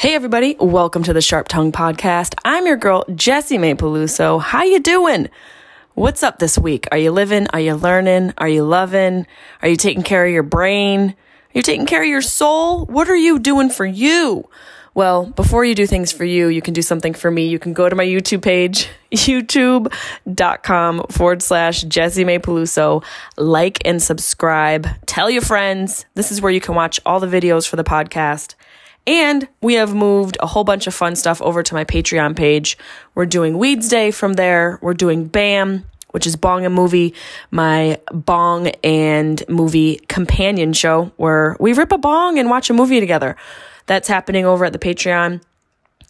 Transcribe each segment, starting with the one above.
Hey everybody, welcome to the Sharp Tongue Podcast. I'm your girl, Jessimae Peluso. How you doing? What's up this week? Are you living? Are you learning? Are you loving? Are you taking care of your brain? Are you taking care of your soul? What are you doing for you? Well, before you do things for you, you can do something for me. You can go to my YouTube page, youtube.com forward slash Jessimae Peluso. Like and subscribe. Tell your friends. This is where you can watch all the videos for the podcast. And we have moved a whole bunch of fun stuff over to my Patreon page. We're doing Weeds Day from there. We're doing BAM, which is Bong and Movie, my bong and movie companion show where we rip a bong and watch a movie together. That's happening over at the Patreon,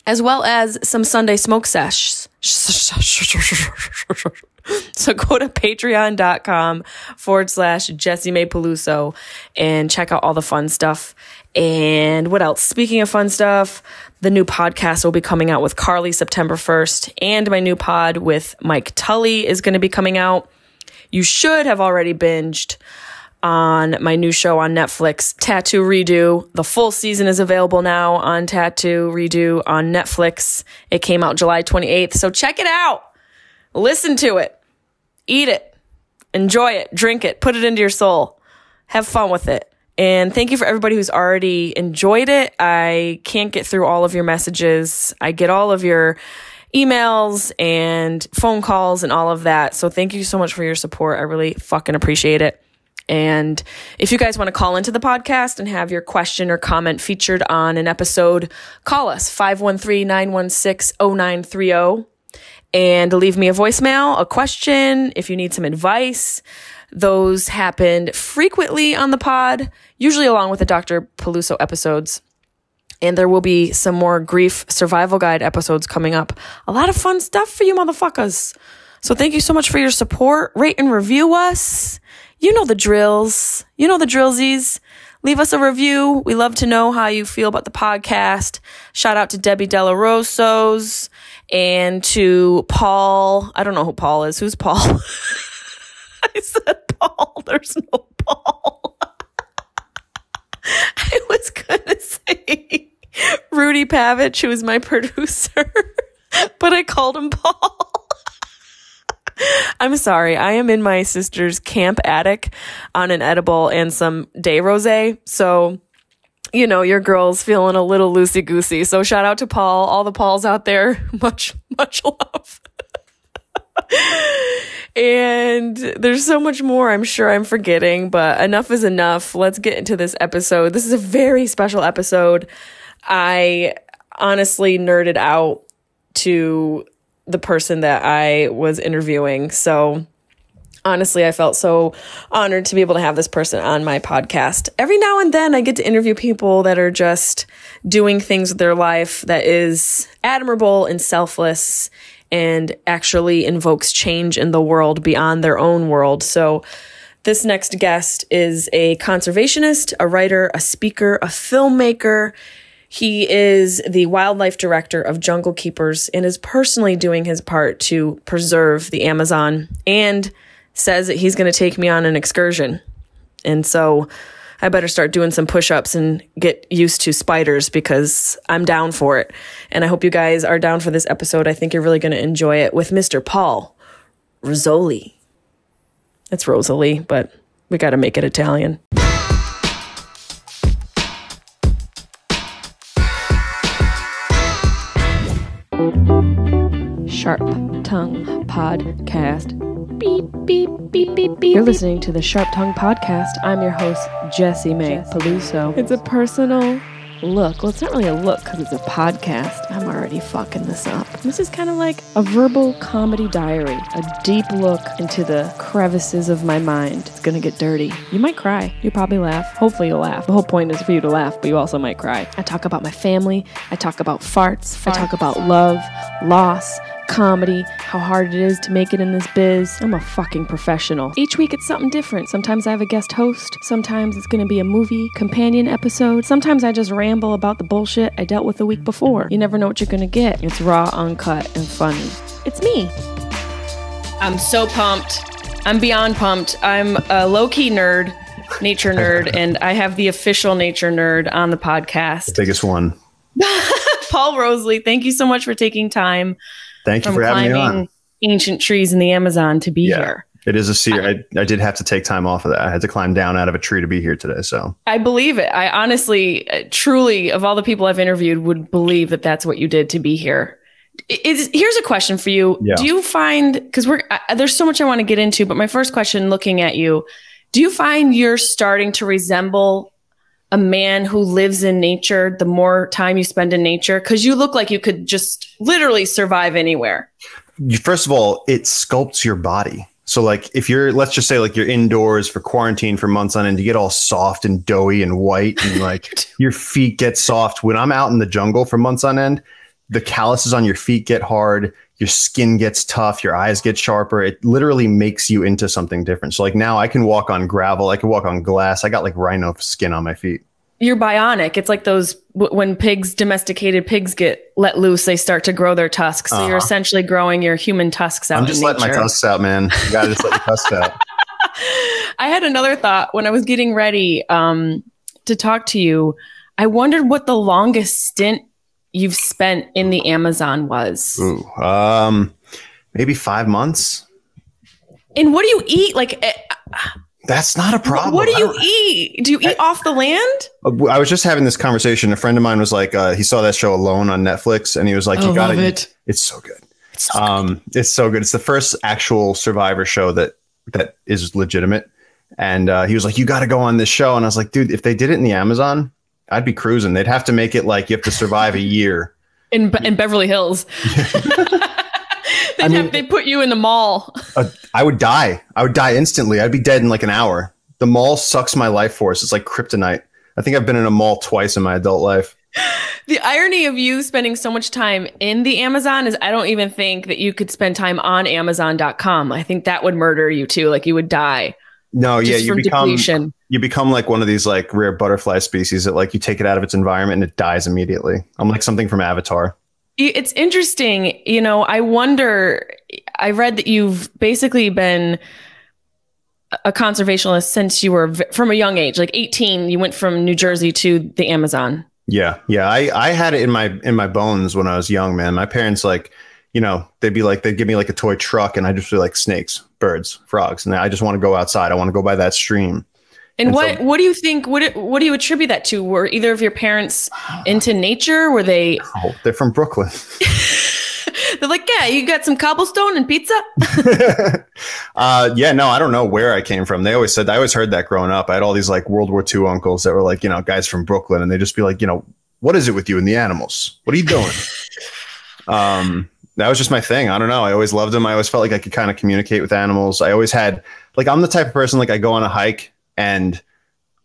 as well as some Sunday smoke sesh. So go to patreon.com forward slash Jessimae Peluso and check out all the fun stuff. And what else? Speaking of fun stuff, the new podcast will be coming out with Carly September 1st, and my new pod with Mike Tully is going to be coming out. You should have already binged on my new show on Netflix, Tattoo Redo. The full season is available now on Tattoo Redo on Netflix. It came out July 28th, so check it out. Listen to it. Eat it. Enjoy it. Drink it. Put it into your soul. Have fun with it. And thank you for everybody who's already enjoyed it. I can't get through all of your messages. I get all of your emails and phone calls and all of that. So thank you so much for your support. I really fucking appreciate it. And if you guys want to call into the podcast and have your question or comment featured on an episode, call us 513 916 0930 and leave me a voicemail, a question, if you need some advice. Those happened frequently on the pod, usually along with the Dr. Peluso episodes. And there will be some more grief survival guide episodes coming up. A lot of fun stuff for you motherfuckers. So thank you so much for your support. Rate and review us. You know the drills. You know the drillsies. Leave us a review. We love to know how you feel about the podcast. Shout out to Debbie Della Rosos and to Paul. I don't know who Paul is. Who's Paul? I said Paul. There's no Paul. I was going to say Rudy Pavich, who is my producer, but I called him Paul. I'm sorry. I am in my sister's camp attic on an edible and some day rose. So, you know, your girl's feeling a little loosey goosey. So shout out to Paul, all the Pauls out there. Much, much love. And there's so much more I'm sure I'm forgetting, but enough is enough. Let's get into this episode. This is a very special episode. I honestly nerded out to the person that I was interviewing. So honestly, I felt so honored to be able to have this person on my podcast. Every now and then I get to interview people that are just doing things with their life that is admirable and selfless and actually invokes change in the world beyond their own world. So this next guest is a conservationist, a writer, a speaker, a filmmaker, he is the wildlife director of Jungle Keepers and is personally doing his part to preserve the Amazon and says that he's going to take me on an excursion. And so I better start doing some push ups and get used to spiders because I'm down for it. And I hope you guys are down for this episode. I think you're really going to enjoy it with Mr. Paul Rosolie. It's Rosolie, but we got to make it Italian. Sharp Tongue Podcast. Beep, beep, beep, beep, beep. You're listening to the Sharp Tongue Podcast. I'm your host, Jessimae Peluso. It's a personal look. Well, it's not really a look because it's a podcast. I'm already fucking this up. This is kind of like a verbal comedy diary, a deep look into the crevices of my mind. It's gonna get dirty. You might cry. You probably laugh. Hopefully, you'll laugh. The whole point is for you to laugh, but you also might cry. I talk about my family. I talk about farts. farts. I talk about love, loss comedy, how hard it is to make it in this biz. I'm a fucking professional. Each week it's something different. Sometimes I have a guest host, sometimes it's gonna be a movie companion episode, sometimes I just ramble about the bullshit I dealt with the week before. You never know what you're gonna get. It's raw, uncut, and funny. It's me. I'm so pumped. I'm beyond pumped. I'm a low key nerd, nature nerd, and I have the official nature nerd on the podcast. The biggest one. Paul Rosolie, thank you so much for taking time. Thank you for having me on. Ancient trees in the Amazon to be yeah. here. It is a seer. I, I did have to take time off of that. I had to climb down out of a tree to be here today. So I believe it. I honestly, uh, truly, of all the people I've interviewed, would believe that that's what you did to be here. Is, here's a question for you. Yeah. Do you find because we're uh, there's so much I want to get into, but my first question, looking at you, do you find you're starting to resemble a man who lives in nature the more time you spend in nature? Because you look like you could just literally survive anywhere. First of all, it sculpts your body. So like if you're let's just say like you're indoors for quarantine for months on end, you get all soft and doughy and white and like your feet get soft. When I'm out in the jungle for months on end, the calluses on your feet get hard, your skin gets tough, your eyes get sharper. It literally makes you into something different. So like now I can walk on gravel, I can walk on glass. I got like rhino skin on my feet you're bionic. It's like those when pigs, domesticated pigs, get let loose, they start to grow their tusks. So uh-huh. you're essentially growing your human tusks out. I'm just letting my tusks out, man. You gotta just let your tusks out. I had another thought when I was getting ready um, to talk to you. I wondered what the longest stint you've spent in the Amazon was. Ooh, um, maybe five months. And what do you eat? Like, eh, that's not a problem. What do you eat? Do you eat I, off the land? I was just having this conversation. A friend of mine was like, uh, he saw that show Alone on Netflix, and he was like, "You got to it. It's so good. It's so um, good. it's so good. It's the first actual Survivor show that that is legitimate." And uh, he was like, "You got to go on this show." And I was like, "Dude, if they did it in the Amazon, I'd be cruising. They'd have to make it like you have to survive a year in in Beverly Hills." they I mean, they put you in the mall. uh, I would die. I would die instantly. I'd be dead in like an hour. The mall sucks my life force. It's like kryptonite. I think I've been in a mall twice in my adult life. The irony of you spending so much time in the Amazon is I don't even think that you could spend time on Amazon.com. I think that would murder you too. Like you would die. No, yeah, you become depletion. You become like one of these like rare butterfly species that like you take it out of its environment and it dies immediately. I'm like something from Avatar. It's interesting. You know, I wonder, I read that you've basically been a conservationist since you were from a young age, like 18, you went from New Jersey to the Amazon. Yeah. Yeah. I, I had it in my, in my bones when I was young, man. My parents, like, you know, they'd be like, they'd give me like a toy truck and I just be like snakes, birds, frogs. And I just want to go outside. I want to go by that stream. And, and what so, what do you think? What what do you attribute that to? Were either of your parents into nature? Were they? Oh, they're from Brooklyn. they're like, yeah, you got some cobblestone and pizza. uh, yeah, no, I don't know where I came from. They always said I always heard that growing up. I had all these like World War II uncles that were like, you know, guys from Brooklyn, and they'd just be like, you know, what is it with you and the animals? What are you doing? um, that was just my thing. I don't know. I always loved them. I always felt like I could kind of communicate with animals. I always had like I'm the type of person like I go on a hike and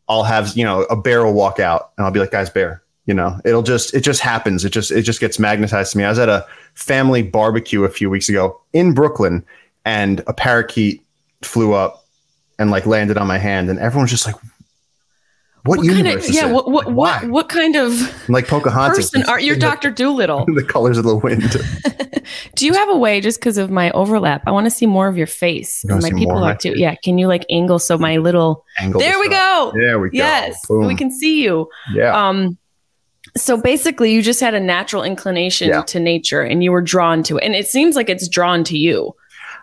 I'll have, you know, a bear will walk out and I'll be like, guys, bear, you know, it'll just, it just happens. It just, it just gets magnetized to me. I was at a family barbecue a few weeks ago in Brooklyn and a parakeet flew up and like landed on my hand and everyone's just like, what, what universe? Kind of, yeah, what what, like, what what kind of I'm like Pocahontas? Person are you, Doctor Dolittle? the colors of the wind. Do you have a way, just because of my overlap? I want to see more of your face. My people are too. Yeah, can you like angle so my little angle? There we go. There we go. Yes, Boom. we can see you. Yeah. Um. So basically, you just had a natural inclination yeah. to nature, and you were drawn to it, and it seems like it's drawn to you.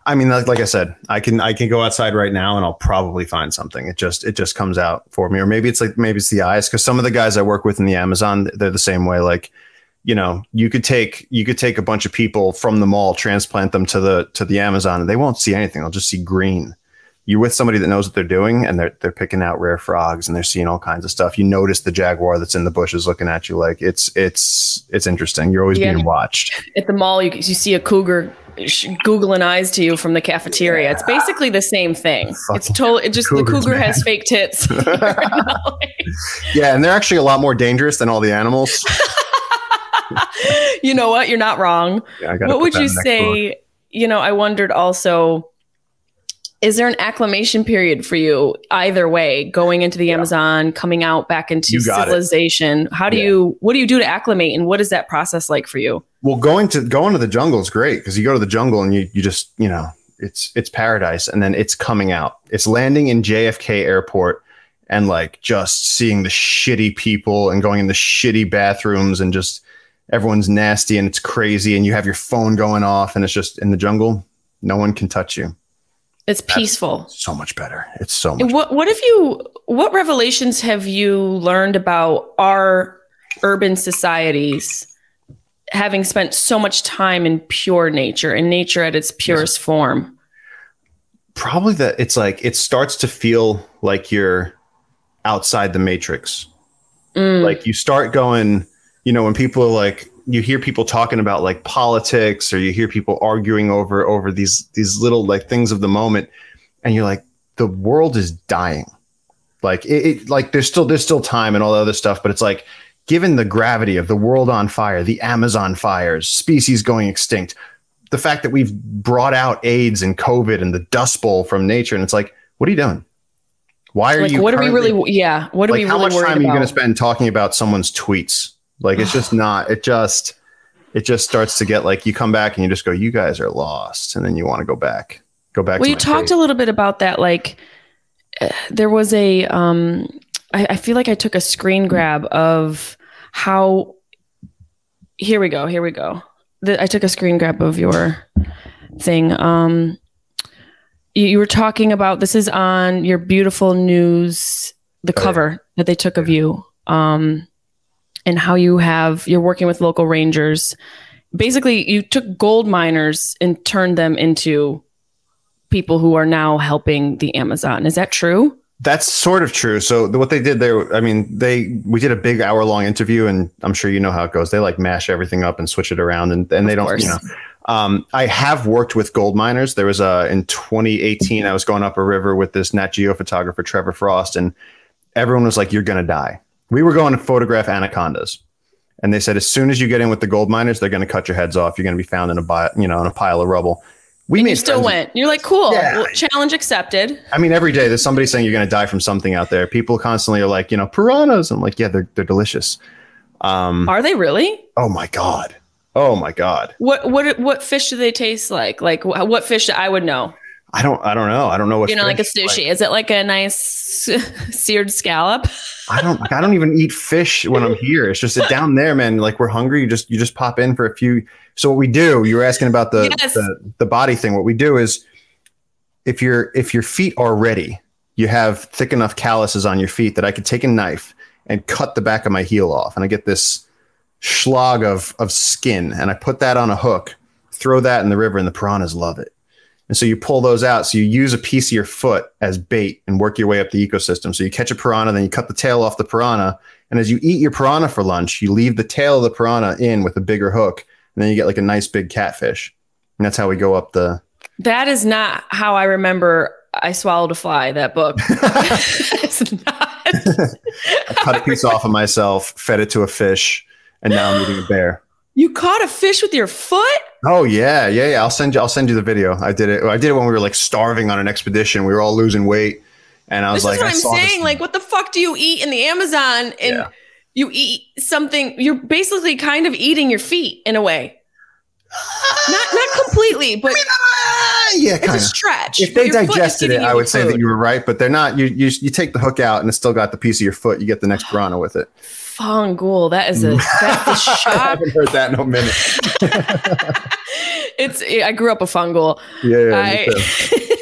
I mean, like, like, I said, I can I can go outside right now and I'll probably find something. It just it just comes out for me, or maybe it's like maybe it's the eyes because some of the guys I work with in the Amazon they're the same way. Like, you know, you could take you could take a bunch of people from the mall, transplant them to the to the Amazon, and they won't see anything. They'll just see green. You're with somebody that knows what they're doing, and they're they're picking out rare frogs and they're seeing all kinds of stuff. You notice the jaguar that's in the bushes looking at you like it's it's it's interesting. You're always yeah. being watched. At the mall, you you see a cougar googling eyes to you from the cafeteria. It's basically the same thing. It's totally it just Cougars, the cougar man. has fake tits. yeah, and they're actually a lot more dangerous than all the animals. you know what? You're not wrong. Yeah, what would you say? Book. You know, I wondered also is there an acclimation period for you either way going into the yeah. amazon coming out back into civilization it. how do yeah. you what do you do to acclimate and what is that process like for you well, going to going to the jungle is great because you go to the jungle and you you just you know it's it's paradise, and then it's coming out. It's landing in JFK Airport and like just seeing the shitty people and going in the shitty bathrooms and just everyone's nasty and it's crazy and you have your phone going off and it's just in the jungle, no one can touch you. It's peaceful. So much better. It's so much. What what have you what revelations have you learned about our urban societies having spent so much time in pure nature and nature at its purest yes. form? Probably that it's like it starts to feel like you're outside the matrix. Mm. Like you start going, you know, when people are like you hear people talking about like politics or you hear people arguing over over these these little like things of the moment and you're like the world is dying. Like it, it, like there's still there's still time and all the other stuff but it's like given the gravity of the world on fire the amazon fires species going extinct the fact that we've brought out aids and covid and the dust bowl from nature and it's like what are you doing? Why are like, you what are we really yeah what are like we how really much time are you going to spend talking about someone's tweets like it's just not. It just it just starts to get like you come back and you just go, you guys are lost, and then you want to go back, go back. Well, you talked a little bit about that. Like uh, there was a. Um, I, I feel like I took a screen grab of how. Here we go. Here we go. The, I took a screen grab of your thing. Um, you, you were talking about this is on your beautiful news, the cover oh, yeah. that they took of you. Um, and how you have you're working with local rangers. Basically, you took gold miners and turned them into people who are now helping the Amazon. Is that true? That's sort of true. So what they did there, I mean, they we did a big hour long interview, and I'm sure you know how it goes. They like mash everything up and switch it around, and, and they don't, you know. Um, I have worked with gold miners. There was a in 2018, I was going up a river with this Nat Geo photographer Trevor Frost, and everyone was like, "You're gonna die." We were going to photograph anacondas. And they said, as soon as you get in with the gold miners, they're going to cut your heads off. You're going to be found in a, bi- you know, in a pile of rubble. We you still went. You're like, cool. Yeah. Well, challenge accepted. I mean, every day there's somebody saying you're going to die from something out there. People constantly are like, you know, piranhas. I'm like, yeah, they're they're delicious. Um, are they really? Oh my god. Oh my god. What what what fish do they taste like? Like what fish I would know? I don't. I don't know. I don't know what you know, like a sushi. Like. Is it like a nice seared scallop? I don't. Like, I don't even eat fish when I'm here. It's just down there, man. Like we're hungry. You just you just pop in for a few. So what we do? You were asking about the yes. the, the body thing. What we do is, if your if your feet are ready, you have thick enough calluses on your feet that I could take a knife and cut the back of my heel off, and I get this schlog of of skin, and I put that on a hook, throw that in the river, and the piranhas love it. And so you pull those out. So you use a piece of your foot as bait and work your way up the ecosystem. So you catch a piranha, then you cut the tail off the piranha. And as you eat your piranha for lunch, you leave the tail of the piranha in with a bigger hook. And then you get like a nice big catfish. And that's how we go up the. That is not how I remember I swallowed a fly, that book. it's not. I cut a piece off of myself, fed it to a fish, and now I'm eating a bear. You caught a fish with your foot? Oh yeah, yeah, yeah. I'll send you. I'll send you the video. I did it. I did it when we were like starving on an expedition. We were all losing weight, and I was this like, "This is what I'm saying. Like, what the fuck do you eat in the Amazon? And yeah. you eat something. You're basically kind of eating your feet in a way. not not completely, but I mean, uh, yeah, it's kinda. a stretch. If they digested it, I would say that you were right. But they're not. You, you you take the hook out, and it's still got the piece of your foot. You get the next piranha with it. Fongul. That is a that's a shock. I haven't heard that in a minute. it's I grew up a fungul. Yeah, yeah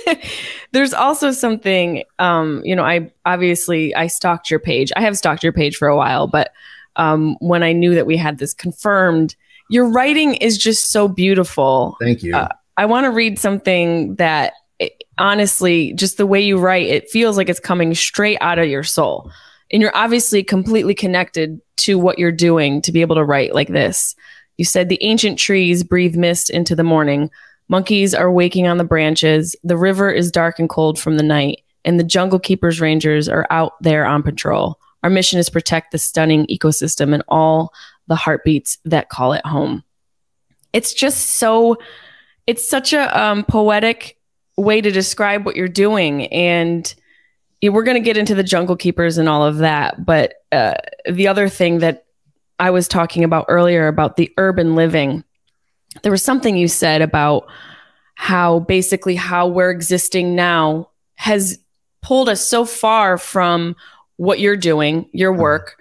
I, there's also something um, you know, I obviously I stalked your page. I have stalked your page for a while, but um, when I knew that we had this confirmed, your writing is just so beautiful. Thank you. Uh, I want to read something that honestly, just the way you write, it feels like it's coming straight out of your soul and you're obviously completely connected to what you're doing to be able to write like this. You said the ancient trees breathe mist into the morning. Monkeys are waking on the branches. The river is dark and cold from the night, and the jungle keepers rangers are out there on patrol. Our mission is protect the stunning ecosystem and all the heartbeats that call it home. It's just so, it's such a um, poetic way to describe what you're doing. And we're going to get into the jungle keepers and all of that but uh, the other thing that i was talking about earlier about the urban living there was something you said about how basically how we're existing now has pulled us so far from what you're doing your mm-hmm. work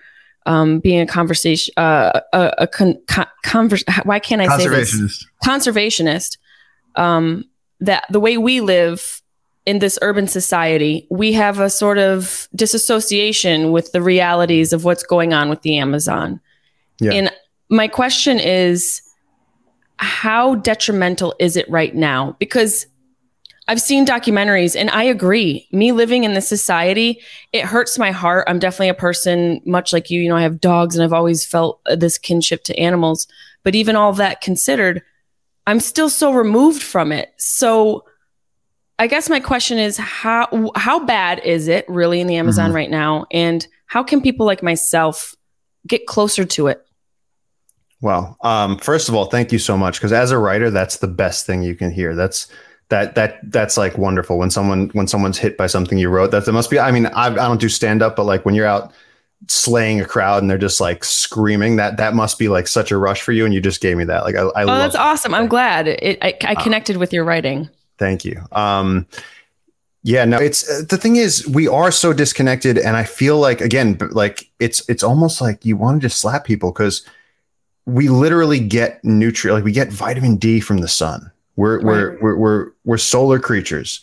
um, being a conversation, uh, a, a con- con- converse, why can't I say this? Conservationist. Conservationist. Um, that the way we live in this urban society, we have a sort of disassociation with the realities of what's going on with the Amazon. Yeah. And my question is, how detrimental is it right now? Because I've seen documentaries and I agree. Me living in this society, it hurts my heart. I'm definitely a person much like you. You know, I have dogs and I've always felt uh, this kinship to animals. But even all that considered, I'm still so removed from it. So I guess my question is how how bad is it really in the Amazon Mhm. right now? And how can people like myself get closer to it? Well, um, first of all, thank you so much because as a writer, that's the best thing you can hear. That's that that that's like wonderful when someone when someone's hit by something you wrote. That must be. I mean, I, I don't do stand up, but like when you're out slaying a crowd and they're just like screaming, that that must be like such a rush for you. And you just gave me that. Like I, I Oh, love that's awesome. I'm glad it, I, I Uh, connected with your writing. Thank you. Um, yeah, no, it's uh, the thing is we are so disconnected, and I feel like again, like it's it's almost like you want to just slap people because we literally get nutrient, like we get vitamin D from the sun. We're we're, we're we're we're solar creatures.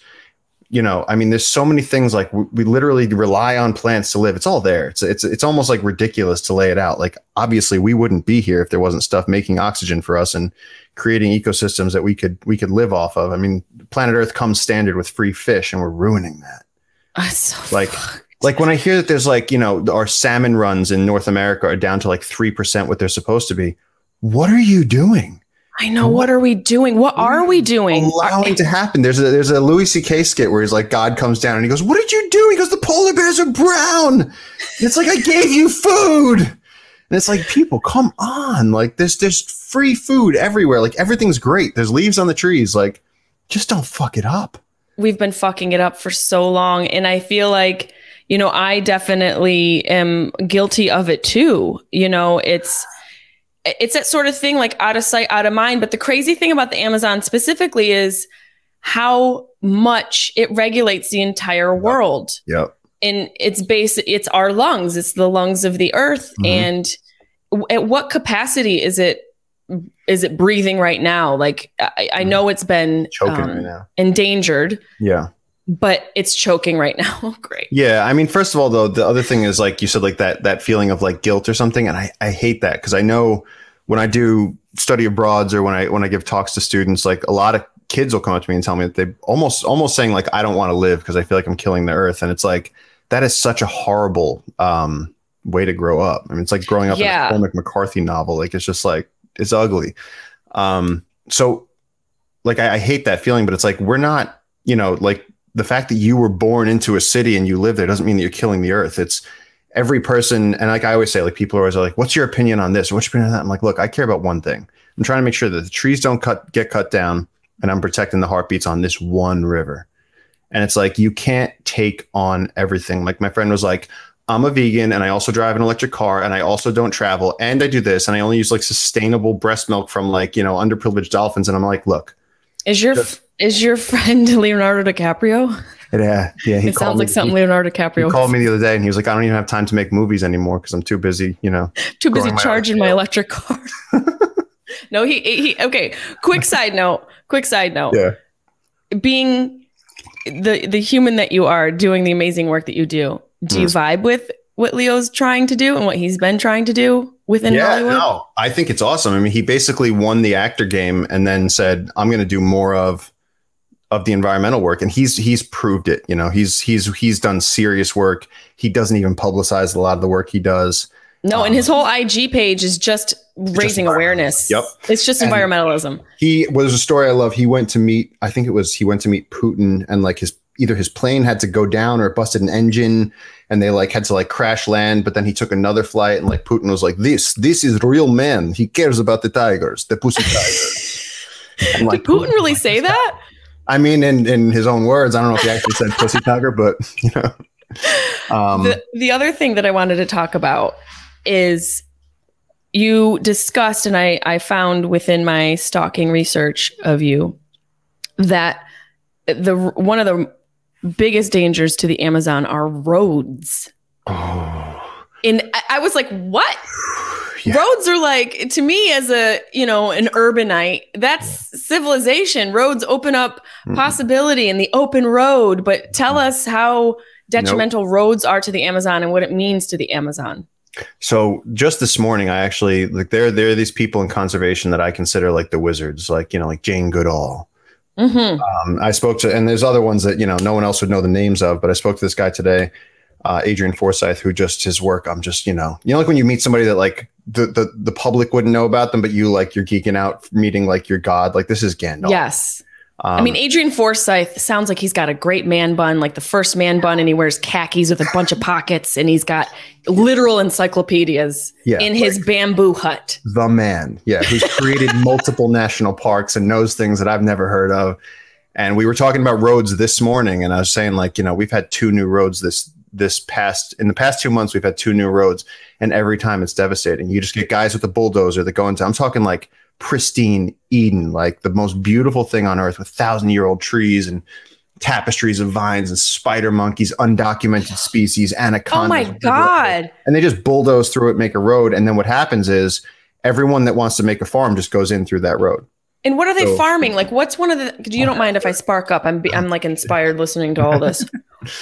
You know, I mean, there's so many things like we, we literally rely on plants to live. It's all there. It's it's it's almost like ridiculous to lay it out. Like obviously, we wouldn't be here if there wasn't stuff making oxygen for us and creating ecosystems that we could we could live off of. I mean, planet Earth comes standard with free fish, and we're ruining that. Ah, so Like- Like when I hear that there's like you know our salmon runs in North America are down to like three percent what they're supposed to be. What are you doing? I know. What are we doing? What are we doing? Allowing to happen. There's a there's a Louis C.K. skit where he's like God comes down and he goes, "What did you do?" He goes, "The polar bears are brown." And it's like I gave you food. And it's like people, come on! Like this. there's free food everywhere. Like everything's great. There's leaves on the trees. Like just don't fuck it up. We've been fucking it up for so long. And I feel like, you know, I definitely am guilty of it too. You know, it's, it's that sort of thing like out of sight, out of mind. But the crazy thing about the Amazon specifically is how much it regulates the entire world. Yep. and it's base it's our lungs it's the lungs of the earth Mhm. and at what capacity is it is it breathing right now like i, I know it's been Choking um, right now. endangered Yeah. but it's choking right now great Yeah, I mean, first of all, though, the other thing is like you said, like that that feeling of like guilt or something, and I I hate that because I know when I do study abroads or when I when I give talks to students, like a lot of kids will come up to me and tell me that they almost almost saying like I don't want to live because I feel like I'm killing the earth, and it's like that is such a horrible um, way to grow up. I mean, it's like growing up Yeah. in a Cormac McCarthy novel. Like it's just like it's ugly. Um, so like I, I hate that feeling, but it's like we're not, you know, like the fact that you were born into a city and you live there doesn't mean that you're killing the earth. It's every person, and like I always say, like people are always like, "What's your opinion on this? What's your opinion on that?" I'm like, look, I care about one thing. I'm trying to make sure that the trees don't cut get cut down, and I'm protecting the heartbeats on this one river. And it's like you can't take on everything. Like my friend was like, I'm a vegan and I also drive an electric car and I also don't travel and I do this and I only use like sustainable breast milk from like, you know, underprivileged dolphins. And I'm like, look, is your Just- is your friend leonardo dicaprio yeah, uh, yeah. He it sounds me, like something he- leonardo He dicaprio called me the other day and he was like, I don't even have time to make movies anymore because I'm too busy, you know. too busy growing my charging my electric car no he he okay quick side note quick side note Yeah. being the the human that you are doing the amazing work that you do do you mm. vibe with what leo's trying to do and what he's been trying to do within yeah, hollywood no, I think it's awesome. I mean, he basically won the actor game and then said, I'm going to do more of of the environmental work and he's he's proved it you know he's he's he's done serious work he doesn't even publicize a lot of the work he does no and his um, whole ig page is just raising environmental. awareness Yep. it's just And- environmentalism he was a story I love. He went to meet, I think it was he went to meet Putin and like his either his plane had to go down or it busted an engine and they like had to like crash land, but then he took another flight and like Putin was like, This, this is real man. He cares about the tigers, the pussy tigers. And, did putin really say that I mean, in, in his own words, I don't know if he actually said pussy tiger, but you know. Um the, the other thing that I wanted to talk about is you discussed, and I, I found within my stalking research of you that the one of the biggest dangers to the Amazon are roads. oh, And I, was like, what? Yeah. Roads are like to me as a you know an urbanite. That's civilization. Roads open up possibility in the open road. But tell us how detrimental roads are to the Amazon and what it means to the Amazon. So just this morning, I actually like there there are these people in conservation that I consider like the wizards, like you know, like Jane Goodall. Hmm Um, I spoke to, and there's other ones that you know no one else would know the names of, but I spoke to this guy today, uh, Adrian Forsyth, who just his work. I'm just you know, you know, like when you meet somebody that like the the the public wouldn't know about them, but you like you're geeking out meeting like your god. Like this is Gandalf. Yes. Um, I mean, Adrian Forsyth sounds like he's got a great man bun, like the first man bun, and he wears khakis with a bunch of pockets, and he's got literal encyclopedias yeah, in his bamboo hut. the man, yeah, who's created multiple national parks and knows things that I've never heard of. And we were talking about roads this morning, and I was saying like, you know, we've had two new roads this this past in the past two months. We've had two new roads, and every time it's devastating. You just get guys with a bulldozer that go into. I'm talking like pristine Eden, like the most beautiful thing on earth, with thousand year old trees and tapestries of vines and spider monkeys, undocumented species, anacondas. Oh my God. And they just bulldoze through it, make a road, and then what happens is everyone that wants to make a farm just goes in through that road. And what are they So- farming? Like, what's one of the? You don't mind if I spark up? I'm I'm like inspired listening to all this.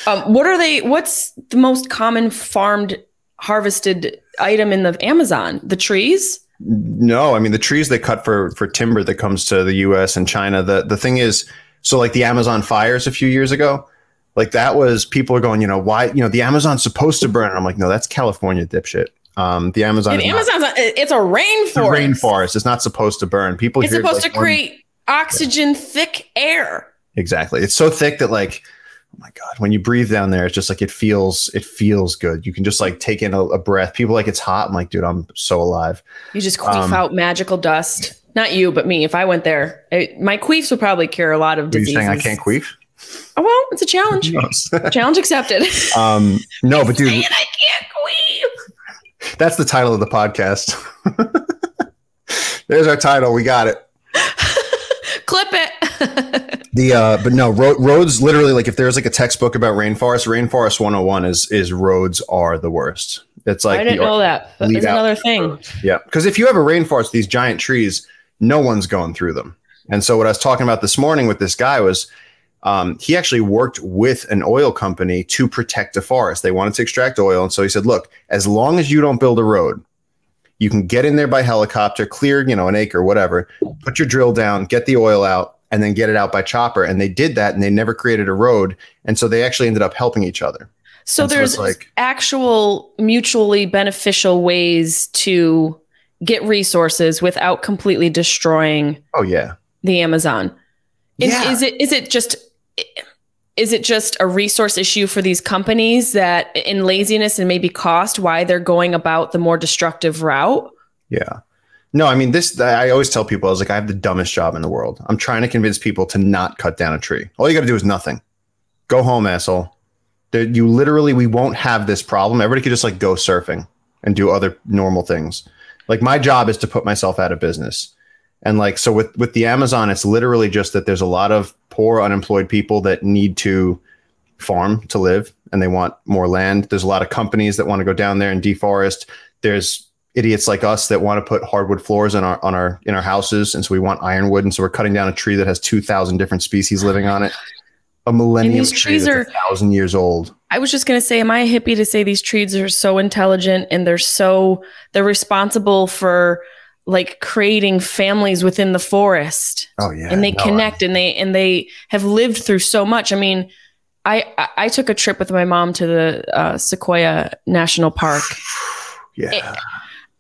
Um, what are they? What's the most common farmed harvested item in the Amazon? The trees. No, I mean the trees they cut for for timber that comes to the U.S. and China. The the thing is, so like the Amazon fires a few years ago, like that was people are going, you know, why, you know, the Amazon's supposed to burn. And I'm like, no, that's California dipshit. Um, the Amazon, And is not- a- it's a it's a rainforest. rainforest. It's not supposed to burn. People It's supposed like, to one- create oxygen thick air. exactly. It's so thick that like, oh my god, when you breathe down there, it's just like it feels it feels good. You can just like take in a, a breath. People like it's hot. I'm like, dude, I'm so alive. You just queef Um, out magical dust. Not you, but me. If I went there, it, my queefs would probably cure a lot of diseases. saying I can't queef? Oh, well, it's a challenge. challenge accepted. um, no, but dude, I can't queef. That's the title of the podcast. There's our title. We got it. Clip it. The uh, but no ro- roads. Literally, like if there's like a textbook about rainforest, rainforest 101 is is roads are the worst. It's like I didn't know that. But there's another thing. Yeah, because if you have a rainforest, these giant trees, no one's going through them. And so what I was talking about this morning with this guy was. Um, he actually worked with an oil company to protect a forest. They wanted to extract oil. And so he said, look, as long as you don't build a road, you can get in there by helicopter, clear, you know, an acre, whatever, put your drill down, get the oil out, and then get it out by chopper. And they did that and they never created a road. And so they actually ended up helping each other. So And there's it's like- actual mutually beneficial ways to get resources without completely destroying Oh, yeah. the Amazon. And Yeah. Is it is it just is it just a resource issue for these companies that in laziness and maybe cost why they're going about the more destructive route? Yeah. No, I mean, this, I always tell people, I was like, I have the dumbest job in the world. I'm trying to convince people to not cut down a tree. All you got to do is nothing. Go home, asshole. There, you literally, we won't have this problem. Everybody could just like go surfing and do other normal things. Like my job is to put myself out of business. And like, so with, with the Amazon, it's literally just that there's a lot of poor unemployed people that need to farm to live and they want more land. There's a lot of companies that want to go down there and deforest. There's idiots like us that want to put hardwood floors on our on our in our houses, and so we want ironwood, and so we're cutting down a tree that has two thousand different species living on it. A millennium these tree trees that's a thousand years old. I was just going to say, am I a hippie to say these trees are so intelligent and they're so, they're responsible for like creating families within the forest Oh yeah, and they No, I- connect and they, and they have lived through so much. I mean, I, I- I took a trip with my mom to the uh, Sequoia National Park yeah,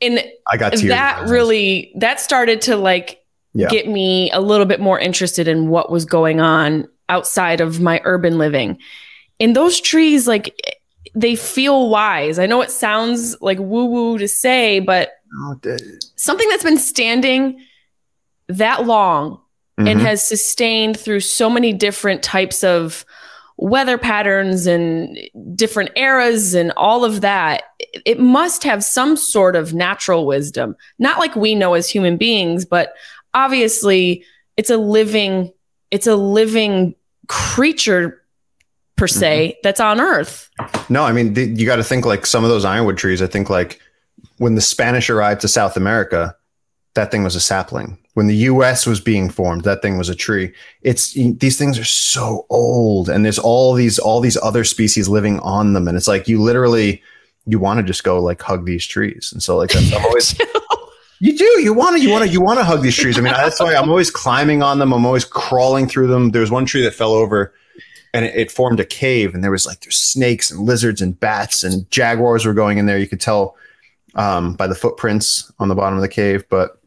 and I got that really, that started to like Yeah. get me a little bit more interested in what was going on outside of my urban living. And those trees, like, they feel wise. I know it sounds like woo woo to say, but Oh, something that's been standing that long and mhm. has sustained through so many different types of weather patterns and different eras and all of that it must have some sort of natural wisdom not like we know as human beings but obviously it's a living it's a living creature per se mm-hmm. that's on Earth. No, I mean the, you got to think like some of those ironwood trees. I think like when the Spanish arrived to South America, that thing was a sapling. When the U.S. was being formed, that thing was a tree. It's these things are so old, and there's all these all these other species living on them, and it's like you literally you want to just go like hug these trees, and so like that's, I'm always. You do. You want to. You want to. You want to hug these trees. I mean, that's why I'm always climbing on them. I'm always crawling through them. There was one tree that fell over, and it, it, formed a cave, and there was like there's snakes and lizards and bats and jaguars were going in there. You could tell um, by the footprints on the bottom of the cave. But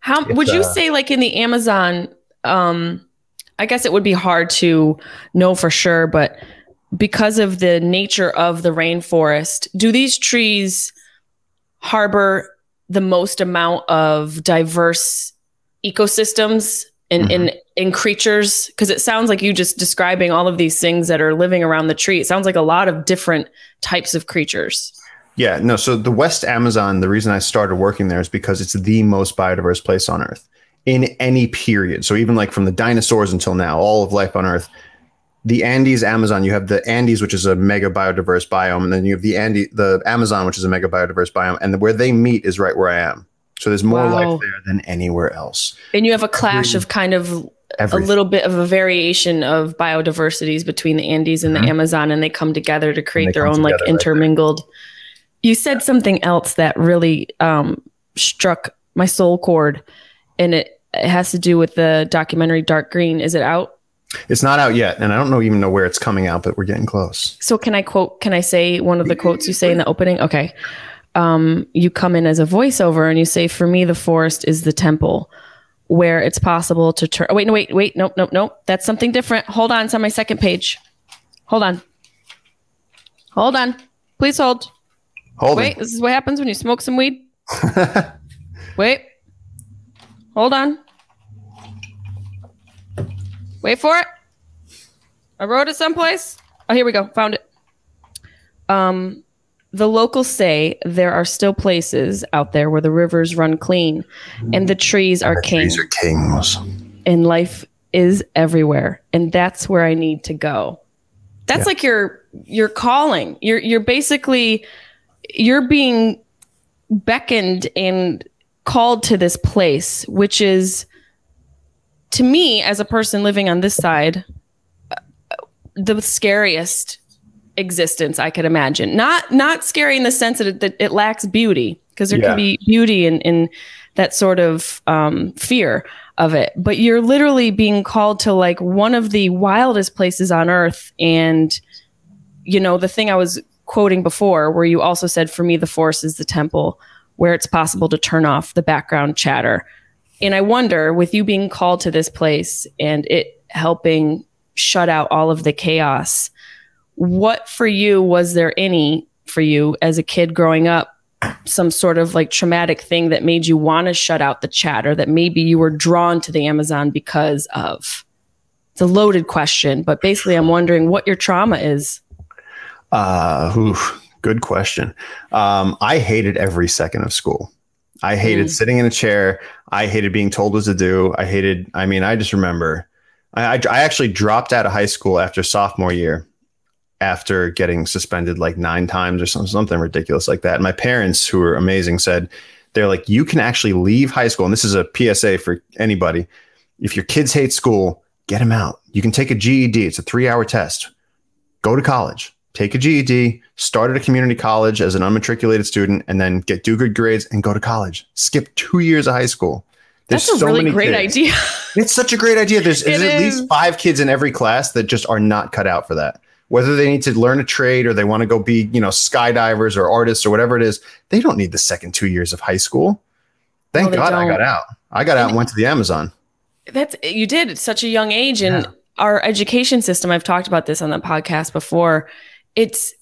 how would you uh, say, like in the Amazon? Um, I guess it would be hard to know for sure, but because of the nature of the rainforest, do these trees harbor the most amount of diverse ecosystems and mm-hmm. in in creatures because it sounds like you just describing all of these things that are living around the tree it sounds like a lot of different types of creatures yeah no so the west amazon the reason i started working there is because it's the most biodiverse place on earth in any period so even like from the dinosaurs until now all of life on earth the Andes Amazon, you have the Andes, which is a mega biodiverse biome, and then you have the Andes, the Amazon, which is a mega biodiverse biome, and where they meet is right where I am. So there's more wow. life there than anywhere else. And you have a clash Every, of kind of everything. a little bit of a variation of biodiversities between the Andes and mm-hmm. the Amazon, and they come together to create their own like intermingled. Right you said something else that really um, struck my soul chord, and it, it has to do with the documentary Dark Green. Is it out? It's not out yet, and I don't know even know where it's coming out, but we're getting close. So can I quote? Can I say one of the quotes you say in the opening? Okay, um, you come in as a voiceover and you say, "For me, the forest is the temple." Where it's possible to turn. Oh, wait, no, wait, wait, nope, nope, nope. That's something different. Hold on, it's on my second page. Hold on. Hold on. Please hold. Hold. Wait, this is what happens when you smoke some weed. wait. Hold on. Wait for it. I wrote it someplace. Oh, here we go. Found it. Um, the locals say there are still places out there where the rivers run clean and the trees are the kings. Trees are kings. And life is everywhere. And that's where I need to go. That's yeah. like your your calling. You're you're basically you're being beckoned and called to this place, which is to me, as a person living on this side, the scariest existence I could imagine. Not not scary in the sense that it, that it lacks beauty, because there yeah. can be beauty in in that sort of um, fear of it. But you're literally being called to like one of the wildest places on earth, and you know the thing I was quoting before, where you also said, "For me, the force is the temple." Where it's possible to turn off the background chatter and I wonder, with you being called to this place and it helping shut out all of the chaos, what for you was there any for you as a kid growing up? Some sort of like traumatic thing that made you want to shut out the chatter that maybe you were drawn to the Amazon because of? It's a loaded question, but basically, I'm wondering what your trauma is. Uh, oof, good question. Um, I hated every second of school. I hated mm. sitting in a chair. I hated being told what to do. I hated, I mean, I just remember I, I, I actually dropped out of high school after sophomore year after getting suspended like nine times or something, something ridiculous like that. And my parents, who were amazing, said, they're like, you can actually leave high school. And this is a PSA for anybody. If your kids hate school, get them out. You can take a GED, it's a three hour test. Go to college take a GED, start at a community college as an unmatriculated student, and then get do good grades and go to college. Skip two years of high school. There's That's a so really great kids. idea. it's such a great idea. There's, there's at least five kids in every class that just are not cut out for that. Whether they need to learn a trade or they want to go be, you know, skydivers or artists or whatever it is, they don't need the second two years of high school. Thank no, God don't. I got out. I got out and went to the Amazon. That's you did at such a young age, and yeah. our education system. I've talked about this on the podcast before it's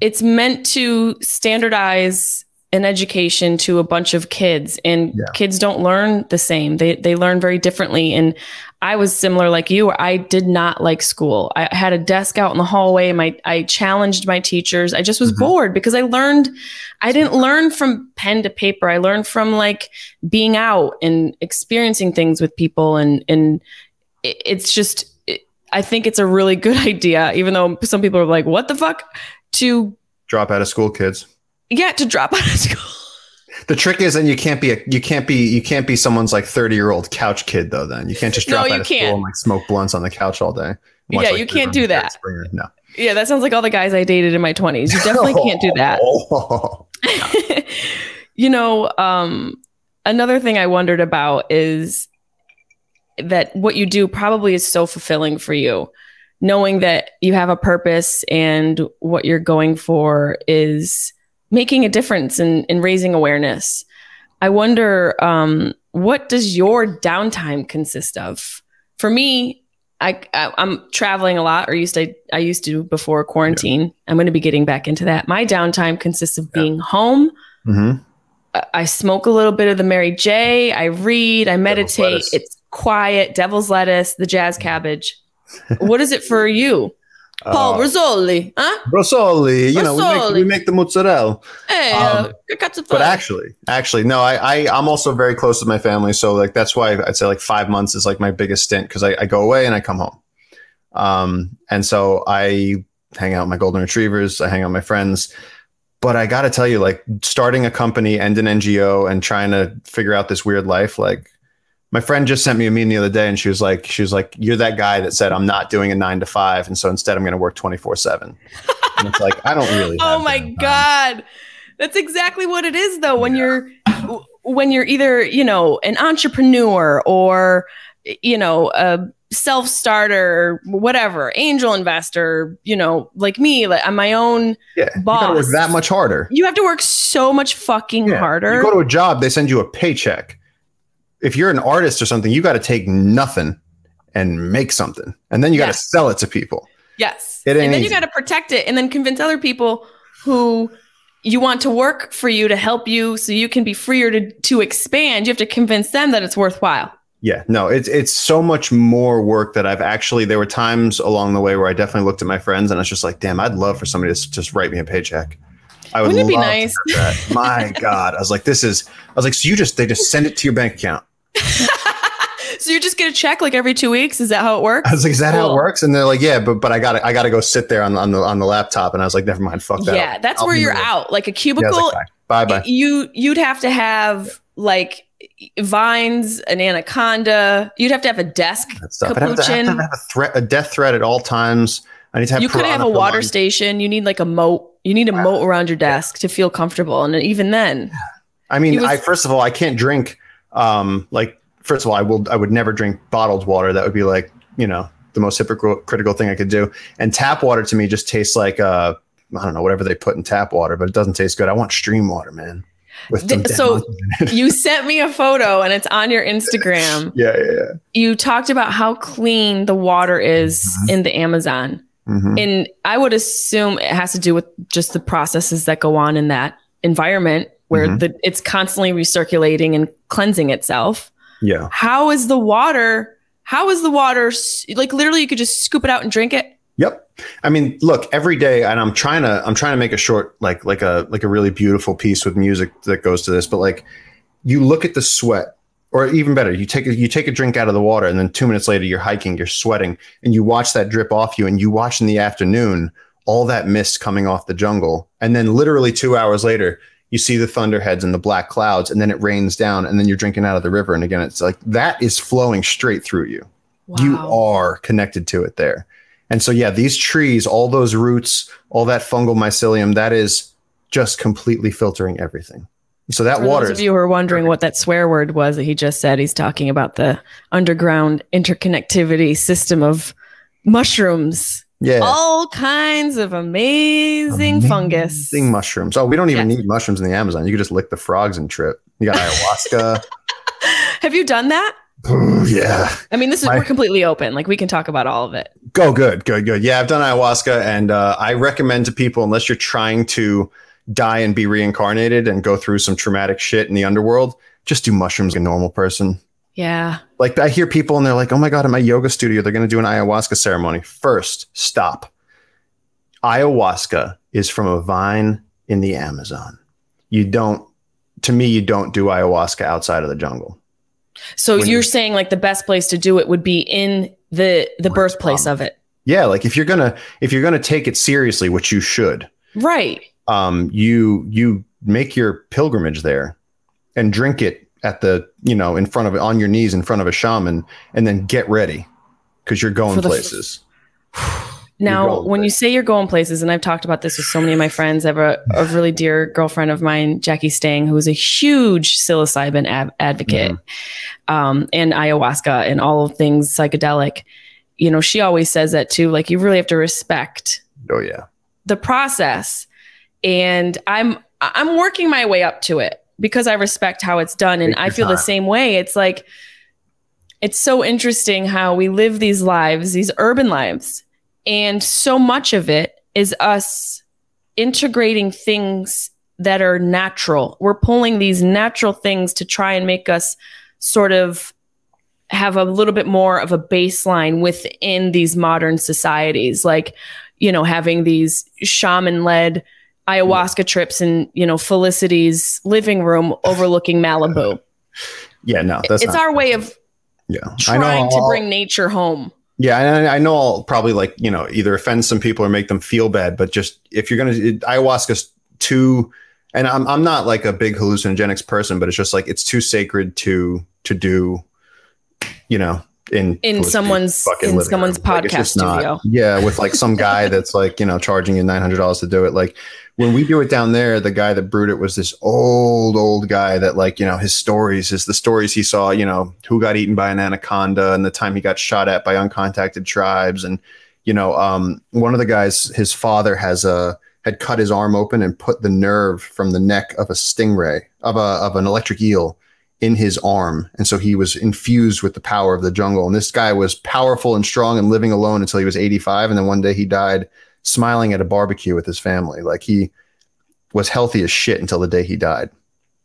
it's meant to standardize an education to a bunch of kids and yeah. kids don't learn the same. They they learn very differently and i was similar like you. I did not like school. I had a desk out in the hallway my i challenged my teachers. I just was mm-hmm. bored because i learned i didn't learn from pen to paper. I learned from like being out and experiencing things with people and and it's just I think it's a really good idea, even though some people are like, what the fuck? To Drop out of school, kids. yeah, to drop out of school. The trick is, and you can't be a, you can't be you can't be someone's like thirty year old couch kid though. Then you can't just drop you out of can't. school and like smoke blunts on the couch all day. Yeah, like, you can't do that. Springer. No, Yeah, that sounds like all the guys I dated in my 20s. You definitely can't do that. You know, um, another thing I wondered about is that what you do probably is so fulfilling for you, knowing that you have a purpose and what you're going for is making a difference in, in raising awareness. I wonder, um, what does your downtime consist of? For me, I, I I'm traveling a lot, or used to I used to before quarantine. I'm going to be getting back into that. My downtime consists of Yeah. being home. hmm I- I smoke a little bit of the Mary J. I read. I meditate. It's quiet. Devil's lettuce. The jazz cabbage. what is it for you, Paul Uh, Rizzoli? Huh? Rosoli, you know, we make, we make the mozzarella. Hey, um, uh, I got some But actually, actually, no, I, I, I'm also very close with my family. So like, that's why I'd say like five months is like my biggest stint because I, I go away and I come home. Um, and so I hang out with my golden retrievers, I hang out with my friends. But I got to tell you, like starting a company and an NGO and trying to figure out this weird life, like my friend just sent me a meme the other day and she was like, she was like, you're that guy that said, I'm not doing a nine to five. And so instead I'm going to work 24 seven. And it's like, I don't really. oh my god, that's exactly what it is though. When you're when you're either you know an entrepreneur or you know a self starter, whatever, angel investor, you know, like me, like I'm my own. Yeah. You got to work that much harder. You have to work so much fucking Yeah. harder. You go to a job, they send you a paycheck. If you're an artist or something, you got to take nothing and make something, and then you got to sell it to people. Yes. And then you got to protect it and then convince other people who you want to work for you to help you so you can be freer to, to expand. You have to convince them that it's worthwhile. Yeah, no, it's it's so much more work that I've actually. There were times along the way where I definitely looked at my friends and I was just like, "Damn, I'd love for somebody to just write me a paycheck." I would Wouldn't it be nice? that. My God, I was like, "This is." I was like, "So you just they just send it to your bank account?" So you just get a check like every two weeks? Is that how it works? I was like, "Is that how it works?" And they're like, "Yeah, but but I got to I got to go sit there on on the on the laptop." And I was like, "Never mind, fuck that." Yeah, that's I'll where you're there. out. Like a Yeah, cubicle, like, bye bye. you you'd have to have like vines, an anaconda. You'd have to have a desk. that stuff. I'd have to, I have to have a threat, a death threat at all times. I need to have. You could have a water pillars. station. You need like a moat. You need a moat around your desk to feel comfortable. And even then, I mean, was- I first of all, I can't drink. Um, like first of all, I will. I would never drink bottled water. That would be like you know the most hypocritical thing I could do. And tap water to me just tastes like uh, I don't know whatever they put in tap water, but it doesn't taste good. I want stream water, man. With so- monkeys in it. you sent me a photo and it's on your Instagram. yeah, yeah, yeah. You talked about how clean the water is Mhm. in the Amazon. Mhm. And I would assume it has to do with just the processes that go on in that environment where Mhm. the, it's constantly recirculating and cleansing itself. Yeah. How is the water? How is the water? Like literally, you could just scoop it out and drink it. Yep. I mean, look, every day, and I'm trying to, I'm trying to make a short, like, like a, like a really beautiful piece with music that goes to this. But like, you look at the sweat, or even better, you take a, you take a drink out of the water, and then two minutes later, you're hiking, you're sweating, and you watch that drip off you, and you watch in the afternoon all that mist coming off the jungle, and then literally two hours later, you see the thunderheads and the black clouds, and then it rains down, and then you're drinking out of the river, and again, it's like that is flowing straight through you you are connected to it there. And so, yeah, these trees, all those roots, all that fungal mycelium, that is just completely filtering everything. So that For water those of you who are wondering what that swear word was that he just said, he's talking about the underground interconnectivity system of mushrooms, yeah, all kinds of amazing, fungus. amazing mushrooms. Oh, we don't even Yes. need mushrooms in the Amazon. You could just lick the frogs and trip. You got ayahuasca. Have you done that? Ooh, yeah. I mean, this is My- we're completely open. Like we can talk about all of it. Go good, good, good. Yeah, I've done ayahuasca, and uh, I recommend to people unless you're trying to die and be reincarnated and go through some traumatic shit in the underworld, just do mushrooms like a normal person. Yeah. Like I hear people and they're like, "Oh my god, at my yoga studio, they're going to do an ayahuasca ceremony." First, stop. Ayahuasca is from a vine in the Amazon. You don't, to me, you don't do ayahuasca outside of the jungle. So When you're you- saying like the best place to do it would be in the the birthplace of it. Yeah, like if you're gonna if you're gonna take it seriously, which you should, Right. um, you you make your pilgrimage there and drink it at the you know in front of on your knees in front of a shaman, and then get ready because you're going the f- places. Now, going when you say you're going places, and I've talked about this with so many of my friends, I have a, a really dear girlfriend of mine, Jackie Stang, who is a huge psilocybin ad- advocate um, and ayahuasca and all of things psychedelic. You know, she always says that too. Like, you really have to respect oh yeah, the process, and I'm I'm working my way up to it because I respect how it's done, and I feel the same way. It's like it's so interesting how we live these lives, these urban lives, and so much of it is us integrating things that are natural. We're pulling these natural things to try and make us sort of have a little bit more of a baseline within these modern societies like you know having these shaman led ayahuasca trips in you know felicity's living room overlooking malibu yeah. No, that's it's not, our way of yeah. trying to I'll- bring nature home Yeah, and I I know I'll probably like you know either offend some people or make them feel bad, but just if you're gonna it, ayahuasca's too, and I'm I'm not like a big hallucinogenics person, but it's just like it's too sacred to to do, you know, in In someone's- in someone's room. Like, podcast not- studio. Yeah, with like some guy that's like you know charging you nine hundred dollars to do it. Like when we do it down there, the guy that brewed it was this old old guy that like you know his stories is the stories he saw. You know who got eaten by an anaconda and the time he got shot at by uncontacted tribes and you know um, one of the guys his father has a had cut his arm open and put the nerve from the neck of a stingray of a of an electric eel in his arm. And so he was infused with the power of the jungle. And this guy was powerful and strong and living alone until he was 85 and then one day he died smiling at a barbecue with his family. Like he was healthy as shit until the day he died.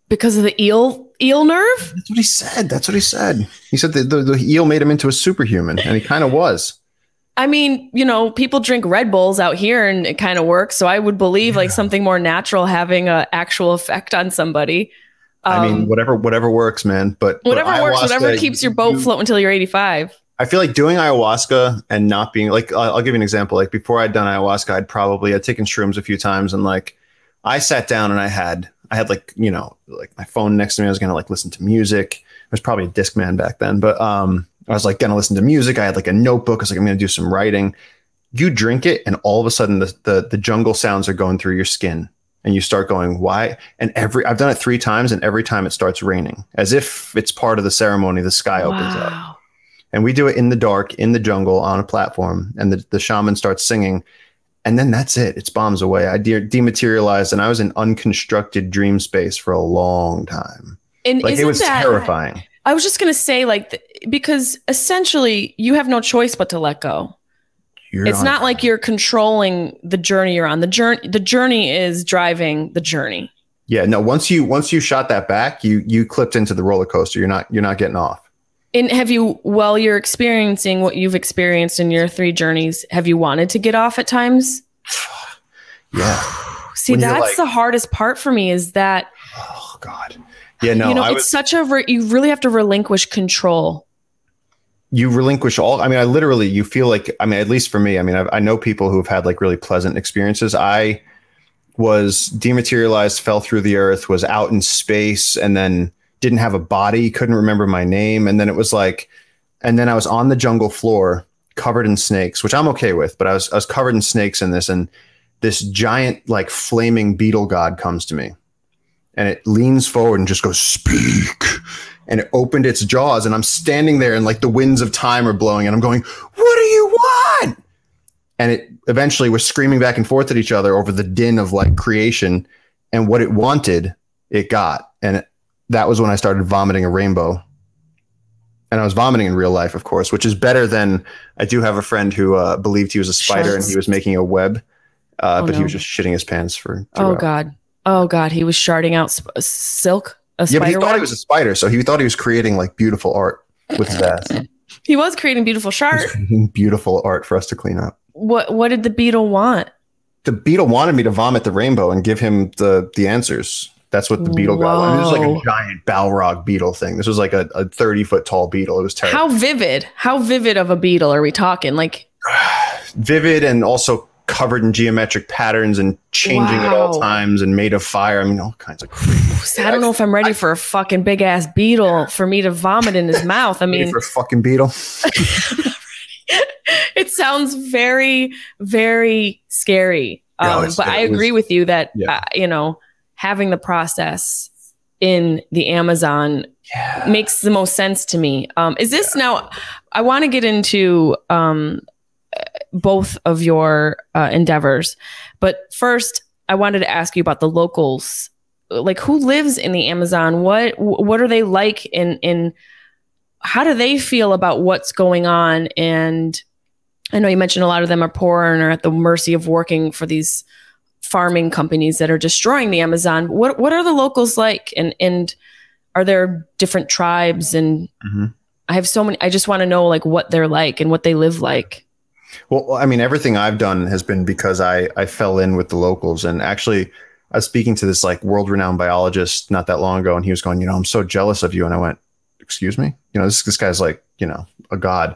Because of the eel eel nerve? That's what he said. That's what he said. He said that the, the eel made him into a superhuman and he kind of was. I mean you know people drink red bulls out here and it kind of works. So i would believe like something more natural having an actual effect on somebody i mean Um, whatever whatever works man but but whatever works whatever keeps your boat you- floating until you're 85 I feel like doing ayahuasca and not being like I'll, I'll give you an example. Like before I'd done ayahuasca, I'd probably I'd taken shrooms a few times and like I sat down and I had I had like you know like my phone next to me. I was gonna like listen to music. I was probably a disc man back then, but um I was like gonna listen to music. I had like a notebook. I was like I'm gonna do some writing. You drink it and all of a sudden the the, the jungle sounds are going through your skin and you start going why? And every I've done it three times and every time it starts raining as if it's part of the ceremony. The sky opens up. And we do it in the dark in the jungle on a platform and the, the shaman starts singing and then that's it. It's bombs away. I de- dematerialized and i was in unconstructed dream space for a long time. And like it was that, terrifying. I was just gonna say, like, because essentially you have no choice but to let go. You're it's not like you're controlling the journey you're on. The journey, the journey is driving the journey. yeah no once you once you shot that back you you clipped into the roller coaster you're not you're not getting off And have you, while you're experiencing what you've experienced in your three journeys, have you wanted to get off at times? yeah See, When that's like- the hardest part for me. Is that oh god yeah no you know i it's was such a re- you really have to relinquish control. You relinquish all i mean i literally you feel like i mean at least for me i mean i, I know people who have had like really pleasant experiences. I was dematerialized fell through the earth was out in space and then didn't have a body couldn't remember my name. And then it was like and then i was on the jungle floor covered in snakes which i'm okay with but i was i was covered in snakes in this and this giant like flaming beetle god comes to me. And it leans forward and just goes speak and it opened its jaws and i'm standing there and like the winds of time are blowing and i'm going what do you want and it eventually was screaming back and forth at each other over the din of like creation and what it wanted it got and it, that was when i started vomiting a rainbow and i was vomiting in real life of course which is better than i do have a friend who uh, believed he was a spider and he was making a web uh, Oh, but he was just shitting his pants for Oh hours. God. Oh God. He was sharding out sp- silk. A yeah but he spider thought web. he was a spider so he thought he was creating like beautiful art with his ass He was creating beautiful shard. beautiful art for us to clean up. what What did the beetle want? The beetle wanted me to vomit the rainbow and give him the the answers That's what the beetle got. I mean, it was like a giant Balrog beetle thing. This was like a, a 30 foot tall beetle. It was terrible. How vivid? How vivid of a beetle are we talking? Like, Vivid and also covered in geometric patterns and changing at all times and made of fire. I mean, all kinds of crazy. I don't know if I'm ready for a fucking big ass beetle for me to vomit in his mouth. I mean, for a fucking beetle. it sounds very, very scary. Um, it's- but I it was- agree with you that Yeah. uh, you know having the process in the Amazon Yeah. makes the most sense to me. Um, is this now? I want to get into um, both of your uh, endeavors, but first, I wanted to ask you about the locals. Like, who lives in the Amazon? What what are they like? In in how do they feel about what's going on? And I know you mentioned a lot of them are poor and are at the mercy of working for these farming companies that are destroying the Amazon. What what are the locals like? And and are there different tribes? And Mhm. I have so many. I just want to know like what they're like and what they live like. Well, I mean, everything I've done has been because I I fell in with the locals, and actually, I was speaking to this like world renowned biologist not that long ago, and he was going, you know, I'm so jealous of you, and I went, excuse me, you know, this this guy's like, you know, a god,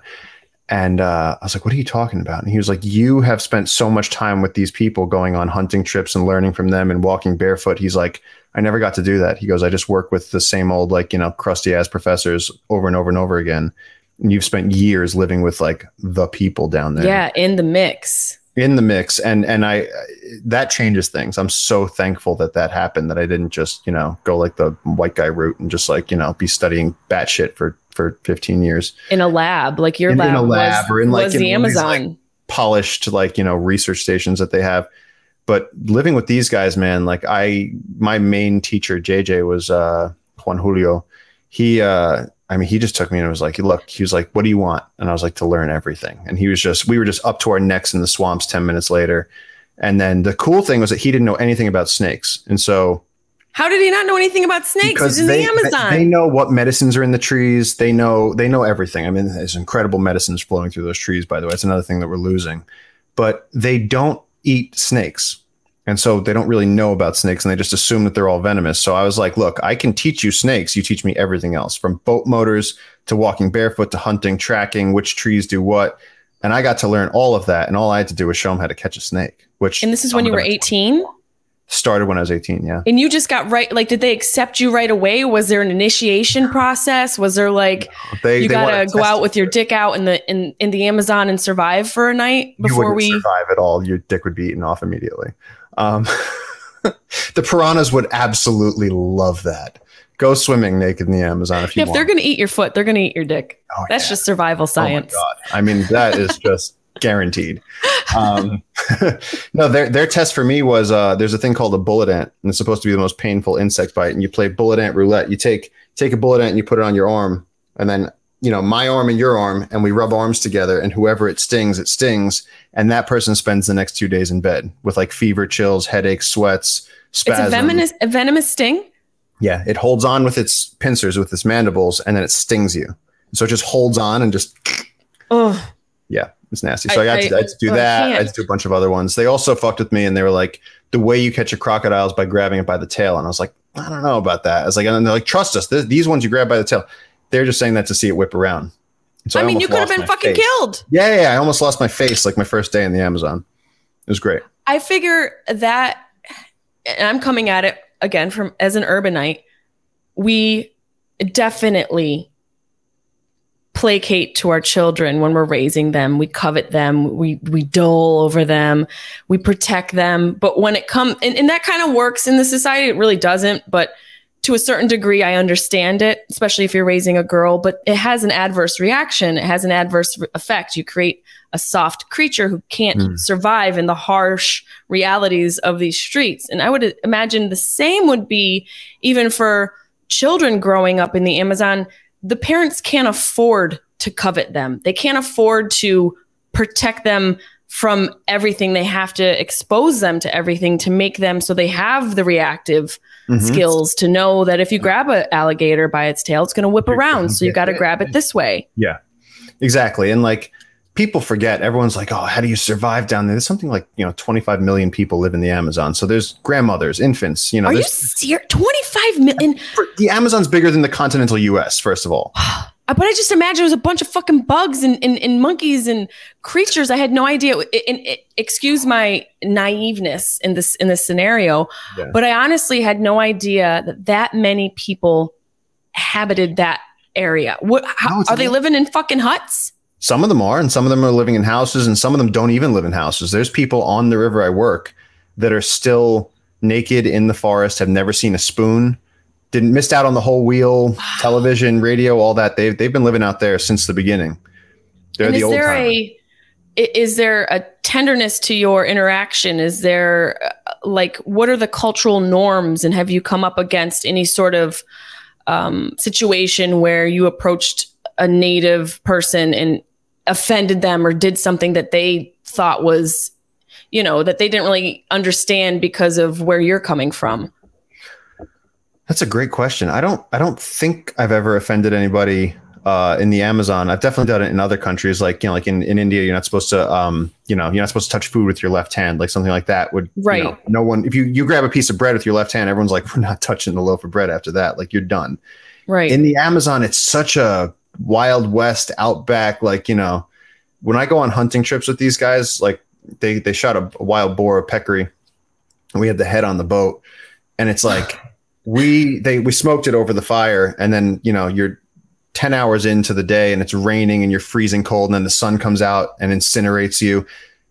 and uh, I was like, what are you talking about? And he was like, you have spent so much time with these people, going on hunting trips and learning from them and walking barefoot. He's like, I never got to do that. He goes, I just work with the same old like you know crusty ass professors over and over and over again. You've spent years living with like the people down there. Yeah, in the mix. in the mix and and i that changes things. I'm so thankful that that happened that i didn't just you know go like the white guy route and just like you know be studying batshit for for 15 years. In a lab, like your In- in a lab was, or in, like, in the these, Amazon. like, polished like you know research stations that they have. But living with these guys man like i my main teacher jj was uh juan julio. He uh i mean he just took me and was like look he was like what do you want and i was like to learn everything and he was just we were just up to our necks in the swamps 10 minutes later and then the cool thing was that he didn't know anything about snakes and so How did he not know anything about snakes? He's in they, the Amazon. they know what medicines are in the trees. They know they know everything. I mean, there's incredible medicines flowing through those trees. By the way, it's another thing that we're losing. But they don't eat snakes, and so they don't really know about snakes, and they just assume that they're all venomous. So I was like, look, I can teach you snakes. You teach me everything else, from boat motors to walking barefoot to hunting, tracking, which trees do what. And I got to learn all of that, and all I had to do was show them how to catch a snake. Which and this is when you were 18? started when I was 18. Yeah. And you just got right like did they accept you right away? Was there an initiation process? Was there like They you they gotta go out with your dick out in the in, in the Amazon and survive for a night before we survive at all. Your dick would be eaten off immediately. Um, the piranhas would absolutely love that. Go swimming naked in the Amazon if you Yeah, if they're gonna eat your foot, they're gonna eat your dick. Oh, That's yeah. just survival Oh my science. God. I mean, that is just guaranteed. Um, no, their their test for me was uh, there's a thing called a bullet ant, and it's supposed to be the most painful insect bite. And you play bullet ant roulette. You take take a bullet ant and you put it on your arm, and then you know my arm and your arm, and we rub arms together, and whoever it stings, it stings, and that person spends the next two days in bed with like fever, chills, headaches, sweats, spasms. It's a venomous a venomous sting? Yeah, it holds on with its pincers, with its mandibles, and then it stings you. So it just holds on and just Oh, yeah, it's nasty. So I, I- got to, I had to do I oh, that. I, can't. had to do a bunch of other ones. They also fucked with me and they were like, the way you catch a crocodile is by grabbing it by the tail. And I was like, I don't know about that. I was like, and they're like, trust us. Th- these ones you grab by the tail. They're just saying that to see it whip around. So I mean you could have been fucking face. killed. Yeah, yeah, yeah. I almost lost my face like my first day in the Amazon. It was great. I figure that, and I'm coming at it again from as an urbanite, we definitely placate to our children when we're raising them. We covet them, we we dole over them, we protect them. But when it comes, and, and that kind of works in the society, it really doesn't. But to a certain degree, I understand it, especially if you're raising a girl. But it has an adverse reaction. It has an adverse effect. You create a soft creature who can't Hmm. survive in the harsh realities of these streets. And I would imagine the same would be even for children growing up in the Amazon. The parents can't afford to covet them, they can't afford to protect them from everything. They have to expose them to everything to make them so they have the reactive Mhm. skills to know that if you grab an alligator by its tail, it's going to whip around. So you got to grab it this way. Yeah, exactly. And like people forget. Everyone's like, "Oh, how do you survive down there?" There's something like you know, 25 million people live in the Amazon. So there's grandmothers, infants. You know, Are you serious? 25 million? the Amazon's bigger than the continental U.S. First of all, But I just imagine it was a bunch of fucking bugs and, and, and monkeys and creatures. I had no idea. And- and- and excuse my naiveness in this in this scenario, Yeah. but I honestly had no idea that that many people habited that area. What? How, No, are they living in fucking huts? some of them are, and some of them are living in houses, and some of them don't even live in houses. There's people on the river I work that are still naked in the forest, have never seen a spoon, didn't missed out on the whole wheel, television, radio, all that. They've they've been living out there since the beginning. They're and the is old there a is there a tenderness to your interaction is there uh, like what are the cultural norms and have you come up against any sort of um, situation where you approached a native person and offended them or did something that they thought was you know that they didn't really understand because of where you're coming from That's a great question. I don't I don't think I've ever offended anybody uh, in the Amazon. I've definitely done it in other countries, like you know, like in, in India, you're not supposed to um, you know, you're not supposed to touch food with your left hand, like something like that would you Right. know, no one if you you grab a piece of bread with your left hand, everyone's like, we're not touching the loaf of bread after that. Like you're done. right In the Amazon, it's such a wild west outback, like, you know, when I go on hunting trips with these guys, like they they shot a, a wild boar, a peccary, and we had the head on the boat, and it's like we they we smoked it over the fire, and then you know you're ten hours into the day, and it's raining, and you're freezing cold, and then the sun comes out and incinerates you,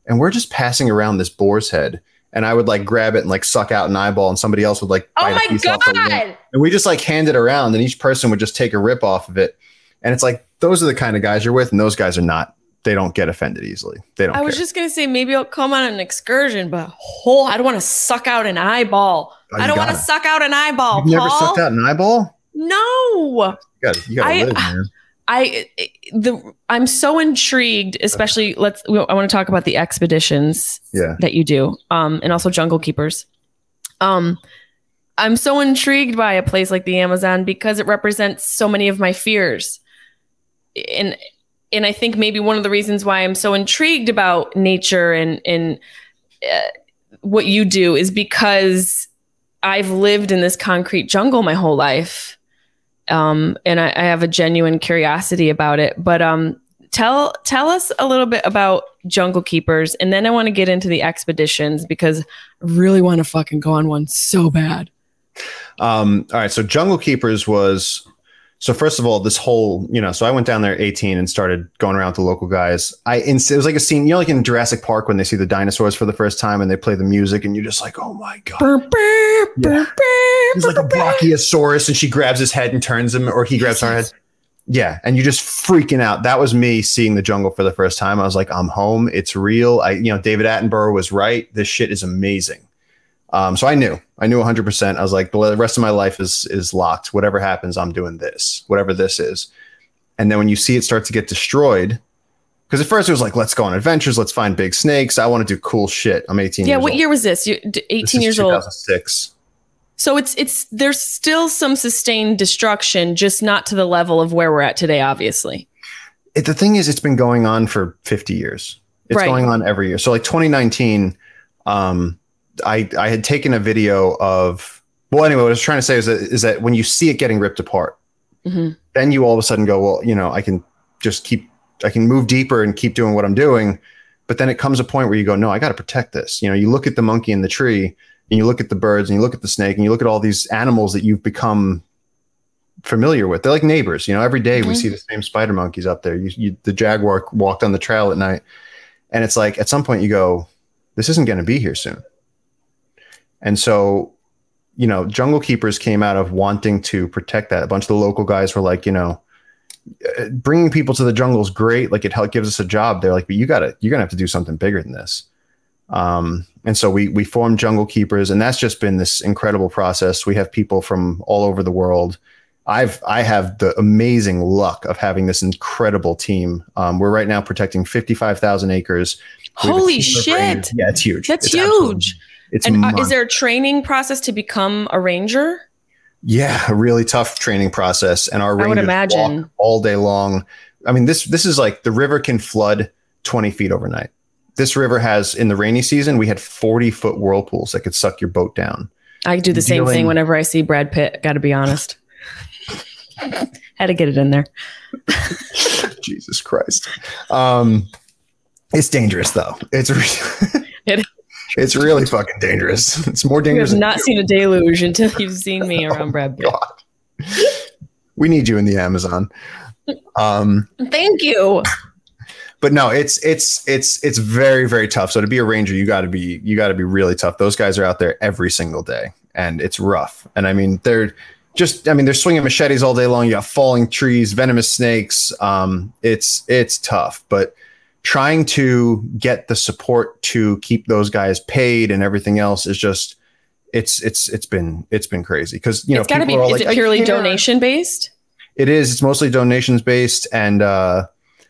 and we're just passing around this boar's head. And I would like grab it and like suck out an eyeball, and somebody else would like oh bite a my piece off the god And we just like hand it around, and each person would just take a rip off of it. And it's like those are the kind of guys you're with, and those guys are not. They don't get offended easily. They don't. I was care. just gonna say maybe I'll come on an excursion, but whole I don't want to suck out an eyeball. Oh, I don't want to suck out an eyeball. You've never sucked out an eyeball. No, You got. You got I- live, man. I the I'm so intrigued. Especially let's. I want to talk about the expeditions Yeah. that you do, um, and also Jungle Keepers. Um, I'm so intrigued by a place like the Amazon because it represents so many of my fears, and and I think maybe one of the reasons why I'm so intrigued about nature and and uh, what you do is because I've lived in this concrete jungle my whole life, um, and I, I have a genuine curiosity about it. But um, tell tell us a little bit about Jungle Keepers, and then I want to get into the expeditions because I really want to fucking go on one so bad. Um, all right. So Jungle Keepers was so first of all, this whole, you know, so I went down there at 18 and started going around with the local guys. I it was like a scene, you know, like in Jurassic Park when they see the dinosaurs for the first time and they play the music and you're just like, oh my God. Burr, burr, burr, burr, He's like a brachiosaurus and she grabs his head and turns him or he grabs her head. Yeah. And you're just freaking out. That was me seeing the jungle for the first time. I was like, I'm home. It's real. I, you know, David Attenborough was right. This shit is amazing. Um, so I knew, I knew 100%. I was like, the rest of my life is is locked. Whatever happens, I'm doing this, whatever this is. And then when you see it start to get destroyed, because at first it was like, let's go on adventures, let's find big snakes. I want to do cool shit. I'm 18. Yeah, what old. year was this? You d- This 18 is years old. 2006. So it's it's there's still some sustained destruction, just not to the level of where we're at today, obviously. it, the thing is, it's been going on for 50 years. It's Right. going on every year. So like 2019, um, I, I had taken a video of, well, anyway, what I was trying to say is that, is that when you see it getting ripped apart, hmm then you all of a sudden go, well, you know, I can just keep, I can move deeper and keep doing what I'm doing. But then it comes a point where you go, no, I got to protect this. You know, you look at the monkey in the tree and you look at the birds and you look at the snake and you look at all these animals that you've become familiar with. They're like neighbors. You know, every day we Mhm. see the same spider monkeys up there. You, you, the jaguar walked on the trail at night. And it's like, at some point you go, this isn't going to be here soon. And so, you know, Jungle Keepers came out of wanting to protect that. A bunch of the local guys were like, you know, uh, bringing people to the jungle is great. Like it helps gives us a job. They're like, but you got to, you're gonna have to do something bigger than this. Um, and so we we formed Jungle Keepers, and that's just been this incredible process. We have people from all over the world. I've I have the amazing luck of having this incredible team. Um, we're right now protecting fifty five thousand acres. We have a Holy shit. Yeah, it's huge. That's It's huge. It's And uh, is there a training process to become a ranger? Yeah, a really tough training process, and our I would rangers imagine. walk all day long. I mean this this is like the river can flood 20 feet overnight. This river has, in the rainy season, we had 40 foot whirlpools that could suck your boat down. I do the same Dealing- thing whenever I see Brad Pitt. Got to be honest. Had to get it in there. Jesus Christ. Um, it's dangerous though. It's re- It- it's really fucking dangerous. It's more dangerous. You have not seen a deluge until you've seen me around Brad Pitt. God. we need you in the Amazon. Um, Thank you. but no, it's it's it's it's very very tough. So to be a ranger, you got to be you got to be really tough. Those guys are out there every single day, and it's rough. And I mean, they're just I mean, they're swinging machetes all day long. You got falling trees, venomous snakes. Um, it's it's tough, but trying to get the support to keep those guys paid and everything else is just it's it's it's been it's been crazy because you know it's got to be. Is like, it purely donation based? It is. It's mostly donations based, and uh,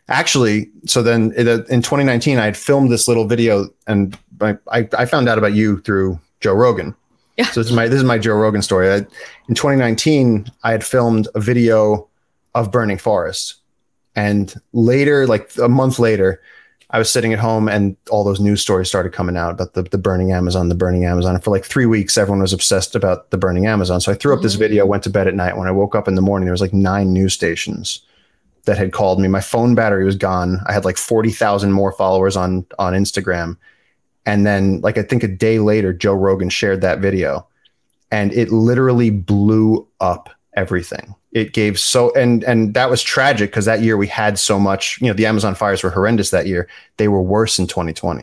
actually, so then uh, in 2019, I had filmed this little video, and I, I, I found out about you through Joe Rogan. Yeah. So this is my this is my Joe Rogan story. I, in 2019, I had filmed a video of burning forests, and later, like a month later, I was sitting at home, and all those news stories started coming out about the the burning Amazon, the burning Amazon. And for like three weeks, everyone was obsessed about the burning Amazon. So I threw up this Mhm. video, went to bed at night. When I woke up in the morning, there was like nine news stations that had called me. My phone battery was gone. I had like forty thousand more followers on on Instagram, and then like I think a day later, Joe Rogan shared that video, and it literally blew up everything. It gave so and and that was tragic because that year we had so much. You know, the Amazon fires were horrendous that year. They were worse in 2020.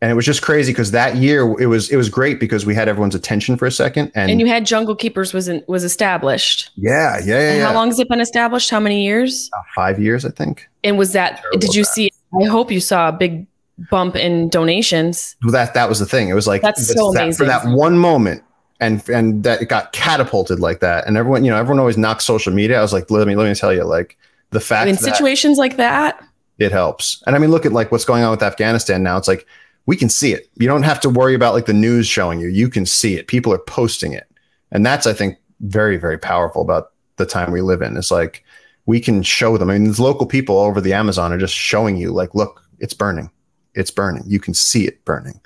And it was just crazy because that year it was it was great because we had everyone's attention for a second and, And you had Jungle Keepers was in, was established. yeah yeah yeah, And yeah. how long has it been established? How many years? About five years I think And was that? Terrible did you that. see? I hope you saw a big bump in donations. Well, that that was the thing. It was like That's so that- amazing. for that one moment, and and that it got catapulted like that. And everyone, you know, everyone always knocks social media. I was like, let me let me tell you, like the fact in situations like that, it helps. And I mean, look at like what's going on with Afghanistan now. It's like we can see it. You don't have to worry about like the news showing you. You can see it. People are posting it, and that's I think very very powerful about the time we live in. It's like we can show them. I mean, these local people over the Amazon are just showing you like, look, it's burning. It's burning. You can see it burning.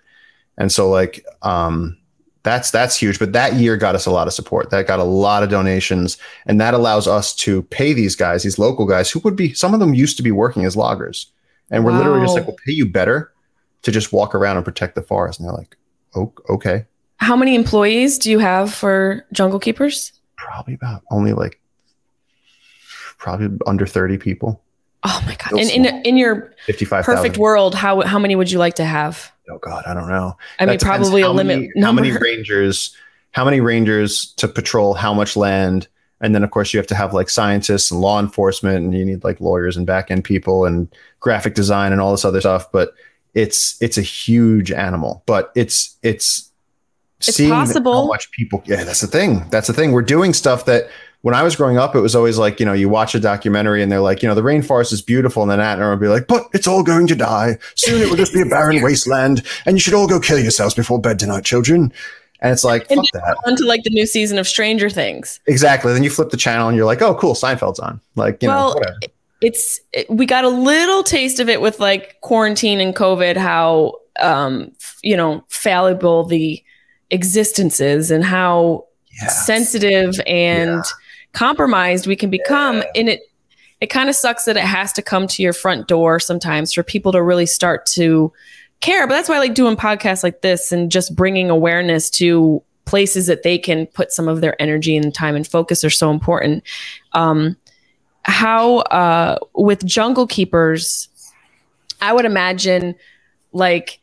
And so like um that's that's huge. But that year got us a lot of support. That got a lot of donations. And that allows us to pay these guys, these local guys who would be some of them used to be working as loggers. And we're literally just like, we'll pay you better to just walk around and protect the forest. And they're like, oh, okay. how many employees do you have for Jungle Keepers? Probably about only like probably under 30 people. Oh my god! Still In, in in your 55,000. perfect world, how how many would you like to have? Oh God, I don't know. I mean, That depends probably a limit many. How many rangers? How many rangers to patrol how much land? And then, of course, you have to have like scientists and law enforcement, and you need like lawyers and back end people and graphic design and all this other stuff. But it's it's a huge animal. But it's it's It's seeing possible. how much people. Yeah, that's the thing. That's the thing. We're doing stuff that when I was growing up, it was always like you know you watch a documentary and they're like you know the rainforest is beautiful, and then Atner would be like, but it's all going to die soon. It will just be a barren wasteland, and you should all go kill yourselves before bed tonight, children. And it's like, And fuck that. On to like the new season of Stranger Things. Exactly. Then you flip the channel and you're like, oh, cool, Seinfeld's on. Like, you Well, know, whatever. It's it, we got a little taste of it with like quarantine and COVID. How um you know fallible the existence is and how Yeah. sensitive and Yeah. Compromised we can become and it it kind of sucks that it has to come to your front door sometimes for people to really start to care. But that's why i like doing podcasts like this and just bringing awareness to places that they can put some of their energy and time and focus are so important. Um how uh with jungle keepers i would imagine like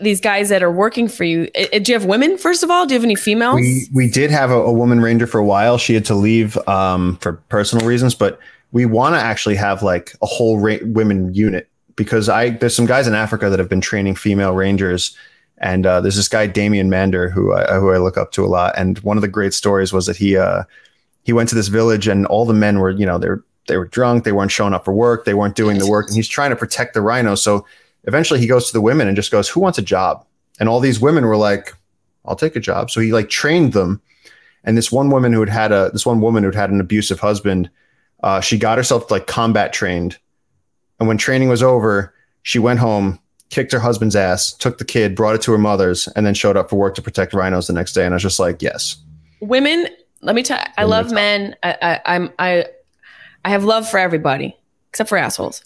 these guys that are working for you do you have women first of all do you have any females We we did have a, a woman ranger for a while. She had to leave um, for personal reasons, but we want to actually have like a whole ra- women unit because I there's some guys in Africa that have been training female rangers, and uh, there's this guy Damien Mander who I, who I look up to a lot. And one of the great stories was that he uh, he went to this village and all the men were you know they're they were drunk, they weren't showing up for work, they weren't doing the work, and he's trying to protect the rhino. So eventually he goes to the women and just goes, "Who wants a job?" And all these women were like, I'll take a job. So he like trained them. And this one woman who had had a this one woman who'd had an abusive husband, uh, she got herself like combat trained And when training was over, she went home, kicked her husband's ass, took the kid, brought it to her mother's, and then showed up for work to protect rhinos the next day. And I was just like, yes. Women, let me tell I love men. I, I, I'm, I, I have love for everybody except for assholes.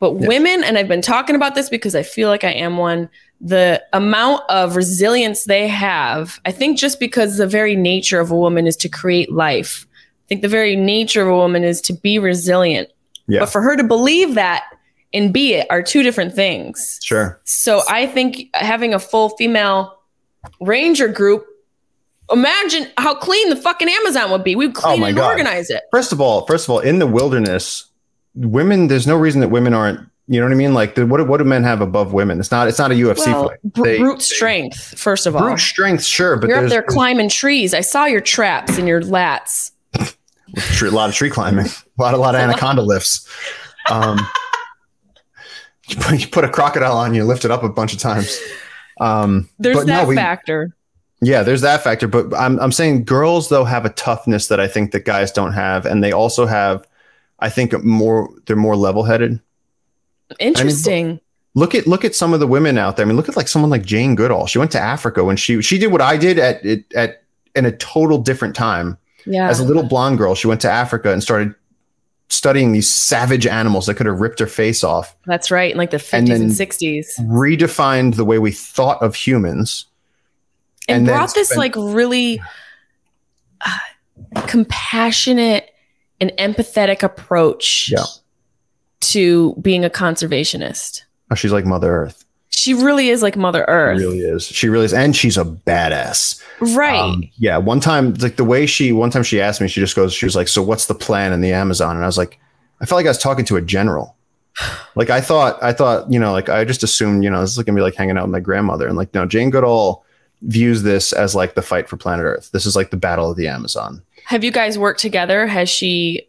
But Yeah. women, and I've been talking about this because I feel like I am one, the amount of resilience they have, I think just because the very nature of a woman is to create life. I think the very nature of a woman is to be resilient. Yeah. But for her to believe that and be it are two different things. Sure. So I think having a full female ranger group, imagine how clean the fucking Amazon would be. We'd oh clean Oh and God. organize it. First of all, first of all, in the wilderness, women, there's no reason that women aren't, you know what I mean? Like the, what, what do men have above women? It's not, it's not a UFC Well, fight. They- brute they- strength, first of all. Brute strength, sure, but You're up there climbing trees. I saw your traps and your lats. a lot of tree climbing, a lot, a lot of anaconda lifts. Um, you, put, you put a crocodile on you, lift it up a bunch of times. Um, There's but no, that we- factor. Yeah, there's that factor, but I'm I'm saying girls though have a toughness that I think that guys don't have, and they also have, I think more they're more level headed. Interesting. Look at look at some of the women out there. I mean, look at like someone like Jane Goodall. She went to Africa when she she did what I did at at, at in a total different time. yeah. As a little blonde girl, she went to Africa and started studying these savage animals that could have ripped her face off, That's right. In like the 50s And and, 60s. redefined the way we thought of humans. And, and brought this spent- like really uh, compassionate and empathetic approach Yeah. to being a conservationist. Oh, she's like Mother Earth. She really is like Mother Earth. She really is. She really is, and she's a badass. Right. Um, yeah. One time, like the way she, one time she asked me, she just goes, she was like, "So what's the plan in the Amazon?" And I was like, I felt like I was talking to a general. Like I thought, I thought, you know, like I just assumed, you know, this is gonna be like hanging out with my grandmother, and like, no, Jane Goodall views this as like the fight for planet Earth. This is like the battle of the Amazon. Have you guys worked together? Has she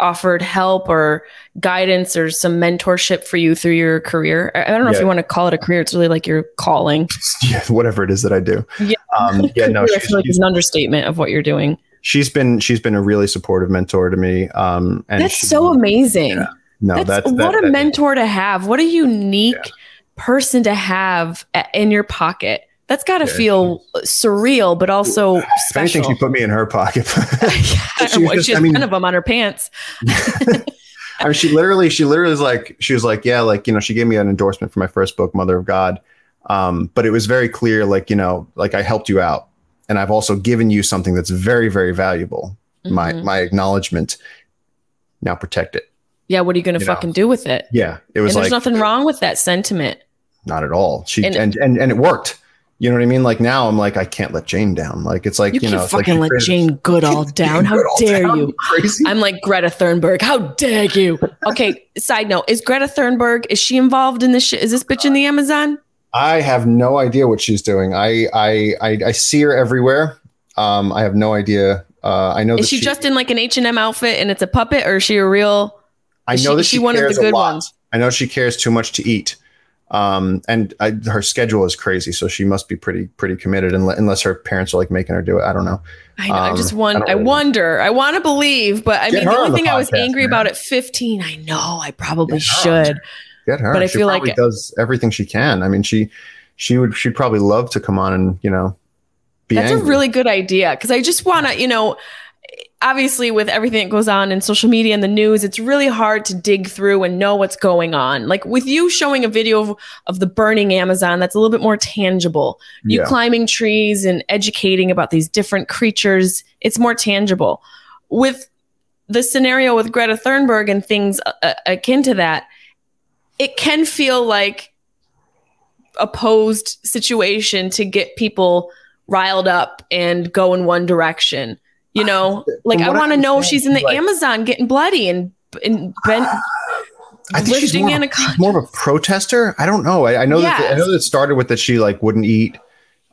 offered help or guidance or some mentorship for you through your career? I don't know if you want to call it a career. It's really like your calling. yeah, whatever it is that I do. Yeah. Um, yeah, no, Career, I she's, feel like it's an understatement of what you're doing. she's been she's been a really supportive mentor to me. Um, and That's she- so amazing. Yeah. No, that's, that's, what that- a that- mentor to have. What a unique person to have in your pocket. That's got to Yeah, feel surreal, but also If anything, special. she put me in her pocket. yeah, she was just, she has I mean- of them on her pants. I mean, she literally, she literally was like, she was like, yeah, like, you know, she gave me an endorsement for my first book, Mother of God. Um, but it was very clear, like, you know, like I helped you out. And I've also given you something that's very, very valuable. My, Mhm. my acknowledgement. Now protect it. yeah, what are you going to you know. fucking do with it? Yeah. It was And there's nothing wrong with that sentiment. not at all. She, And- and, and, and, it worked. You know what I mean? Like now I'm like, I can't let Jane down. Like, it's like, You, you, know, it's like fucking let Jane Goodall down. How Goodall dare down? you? Crazy. I'm like Greta Thunberg. How dare you? Okay, side note: Is Greta Thunberg is she involved in this? Shit? Is this bitch in the Amazon? I have no idea what she's doing. I I I, I see her everywhere. Um, I have no idea. Uh, I know Is that she, just in like an H and M outfit and it's a puppet, or is she a real? I know she- that she, she one of the good lot. ones? I know she cares too much to eat. Um, and I, her schedule is crazy, so she must be pretty pretty committed. Unless, unless her parents are like making her do it. I don't know. I know. I Um, just I want. don't I, really know. wonder. I want to believe, but I Get mean, the on only the thing I was angry man. about at 15. I know. I probably should. Get her. But I she feel like- probably does everything she can. I mean, she she would she'd probably love to come on and you know be That's angry. a really good idea because I just want to, you know, obviously with everything that goes on in social media and the news, it's really hard to dig through and know what's going on. Like with you showing a video of, of the burning Amazon, that's a little bit more tangible. You Yeah. climbing trees and educating about these different creatures, it's more tangible. With the scenario with Greta Thunberg and things uh, uh, akin to that, it can feel like opposed situation to get people riled up and go in one direction. You know, like I want to know if she's in the like- Amazon getting bloody and and bent, I think she's more, of a, she's more of a protester. I don't know. I, I know that I know that it started with that she like wouldn't eat,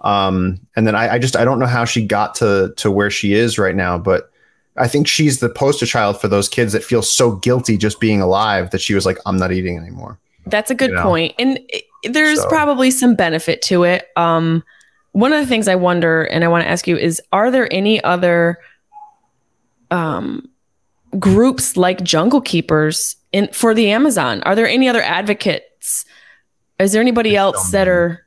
um, and then I, I just I don't know how she got to to where she is right now. But I think she's the poster child for those kids that feel so guilty just being alive that she was like, I'm not eating anymore. That's a good you know? point. And there's So- probably some benefit to it. Um, one of the things I wonder, and I want to ask you, is are there any other um, groups like Jungle Keepers in for the Amazon? Are there any other advocates? Is there anybody else that are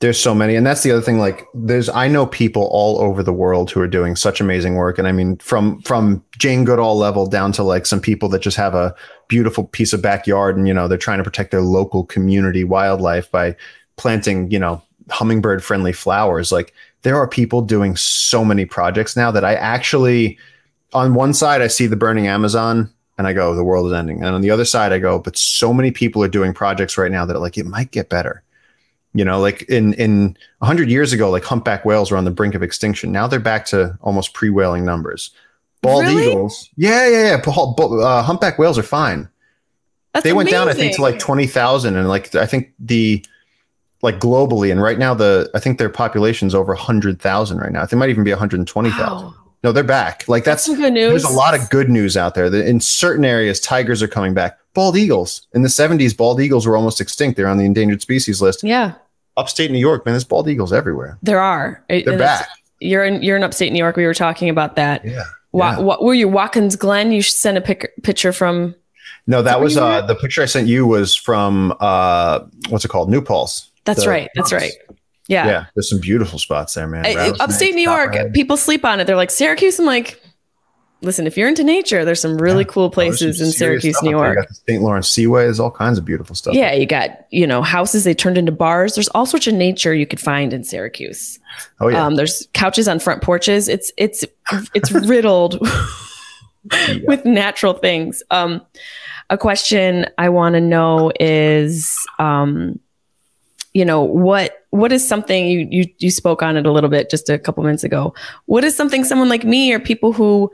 there's so many and that's the other thing like there's i know people all over the world who are doing such amazing work and i mean from from jane goodall level down to like some people that just have a beautiful piece of backyard and you know they're trying to protect their local community wildlife by planting you know hummingbird friendly flowers like there are people doing so many projects now that i actually on one side i see the burning amazon and i go the world is ending and on the other side i go but so many people are doing projects right now that like it might get better you know, like in in hundred years ago, like humpback whales were on the brink of extinction. Now they're back to almost pre-whaling numbers. Bald really? eagles, yeah, yeah, yeah. Uh, humpback whales are fine. That's they went down, I think, to like twenty thousand, and like I think the like globally, and right now the I think their population's over hundred thousand right now. They might even be one hundred and twenty thousand. Wow. No, they're back. Like that's, that's good news. There's a lot of good news out there. In certain areas, tigers are coming back. Bald eagles in the 70s, bald eagles were almost extinct. They're on the endangered species list. Yeah upstate New York, man, there's bald eagles everywhere. There are. They're back. You're in you're in upstate New York. We were talking about that. Yeah. Wa- yeah. were you Watkins Glen? You sent a pic- picture from. No, that was uh, the picture I sent you was from uh, what's it called? New Paltz. That's right. That's right. Yeah. Yeah. There's some beautiful spots there, man. I, upstate New York, people sleep on it. They're like Syracuse. I'm like, listen, if you're into nature, there's some really yeah. cool places in Syracuse, New York. St. Lawrence Seaway. There's all kinds of beautiful stuff. Yeah, you got you know houses they turned into bars. There's all sorts of nature you could find in Syracuse. Oh yeah. Um, there's couches on front porches. It's it's it's riddled yeah. with natural things. Um, a question I want to know is, um, you know, what what is something you you you spoke on it a little bit just a couple minutes ago. What is something someone like me or people who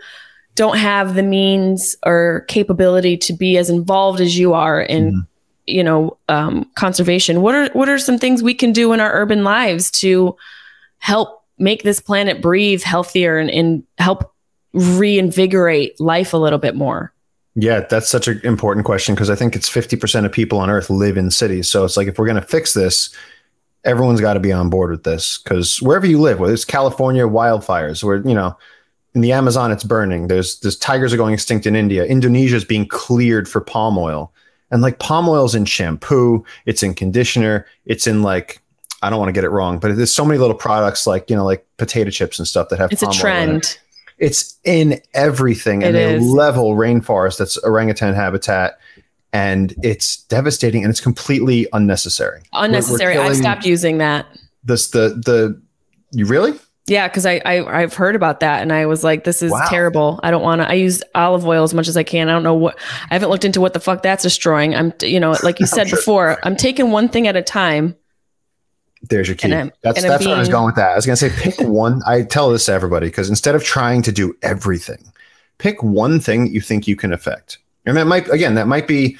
don't have the means or capability to be as involved as you are in mm-hmm. you know um, conservation what are what are some things we can do in our urban lives to help make this planet breathe healthier and, and help reinvigorate life a little bit more yeah that's such an important question because i think it's 50% of people on earth live in cities so it's like if we're going to fix this everyone's got to be on board with this because wherever you live whether it's california wildfires where you know in the Amazon, it's burning. There's there's tigers are going extinct in India. Indonesia is being cleared for palm oil, and like palm oil's in shampoo, it's in conditioner, it's in like I don't want to get it wrong, but there's so many little products like you know like potato chips and stuff that have. It's a trend. It. It's in everything, and it they is. level rainforest that's orangutan habitat, and it's devastating, and it's completely unnecessary. Unnecessary. I stopped using that. This the the you really yeah, because I, I have heard about that, and I was like, "This is wow. terrible. I don't want to." I use olive oil as much as I can. I don't know what. I haven't looked into what the fuck that's destroying. I'm, you know, like you said sure. before, I'm taking one thing at a time. There's your key. that's that's being, where I was going with that. I was gonna say pick one. I tell this to everybody because instead of trying to do everything, pick one thing that you think you can affect, and that might again that might be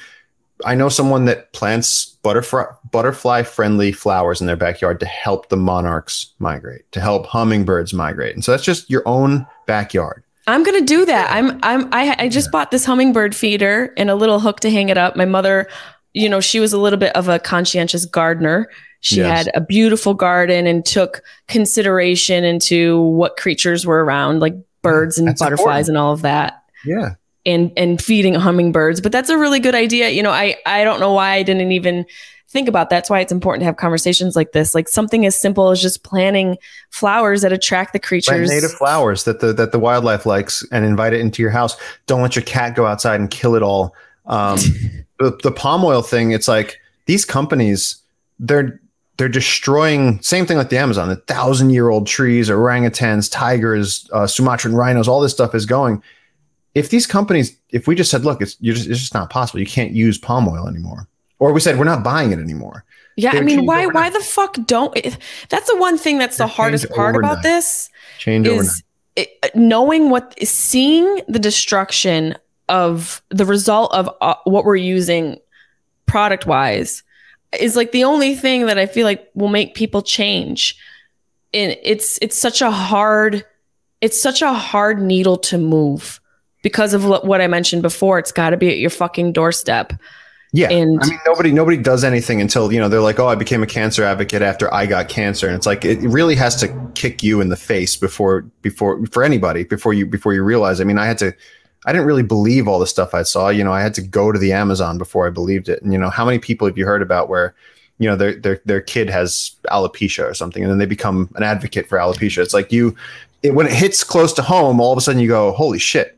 I know someone that plants butterfly butterfly friendly flowers in their backyard to help the monarchs migrate, to help hummingbirds migrate. And so that's just your own backyard. I'm gonna do that. I'm I'm I, I just yeah. bought this hummingbird feeder and a little hook to hang it up. My mother, you know, she was a little bit of a conscientious gardener. She yes. had a beautiful garden and took consideration into what creatures were around, like birds and butterflies important. and all of that. Yeah and and feeding hummingbirds. But that's a really good idea. You know, I I don't know why I didn't even think about that. that's why it's important to have conversations like this. Like something as simple as just planting flowers that attract the creatures. Plant native flowers that the that the wildlife likes and invite it into your house. Don't let your cat go outside and kill it all. Um, the, the palm oil thing, it's like these companies, they're they're destroying same thing like the Amazon, the thousand year old trees, orangutans, tigers, uh, Sumatran rhinos, all this stuff is going if these companies, if we just said, look, it's just, it's just not possible. You can't use palm oil anymore. Or we said, we're not buying it anymore. Yeah. I mean, why, overnight. why the fuck don't, it, that's the one thing that's the hardest part overnight. about this. Change is it, knowing what, seeing the destruction of the result of uh, what we're using product wise is like the only thing that I feel like will make people change. And it's, it's such a hard, it's such a hard needle to move because of what I mentioned before. It's got to be at your fucking doorstep. Yeah, and I mean nobody nobody does anything until you know they're like, oh, I became a cancer advocate after I got cancer, and it's like it really has to kick you in the face before before for anybody before you before you realize. I mean, I had to I didn't really believe all the stuff I saw. You know, I had to go to the Amazon before I believed it. And you know, how many people have you heard about where, you know, their their their kid has alopecia or something, and then they become an advocate for alopecia? It's like you, it, when it hits close to home, all of a sudden you go, "Holy shit!"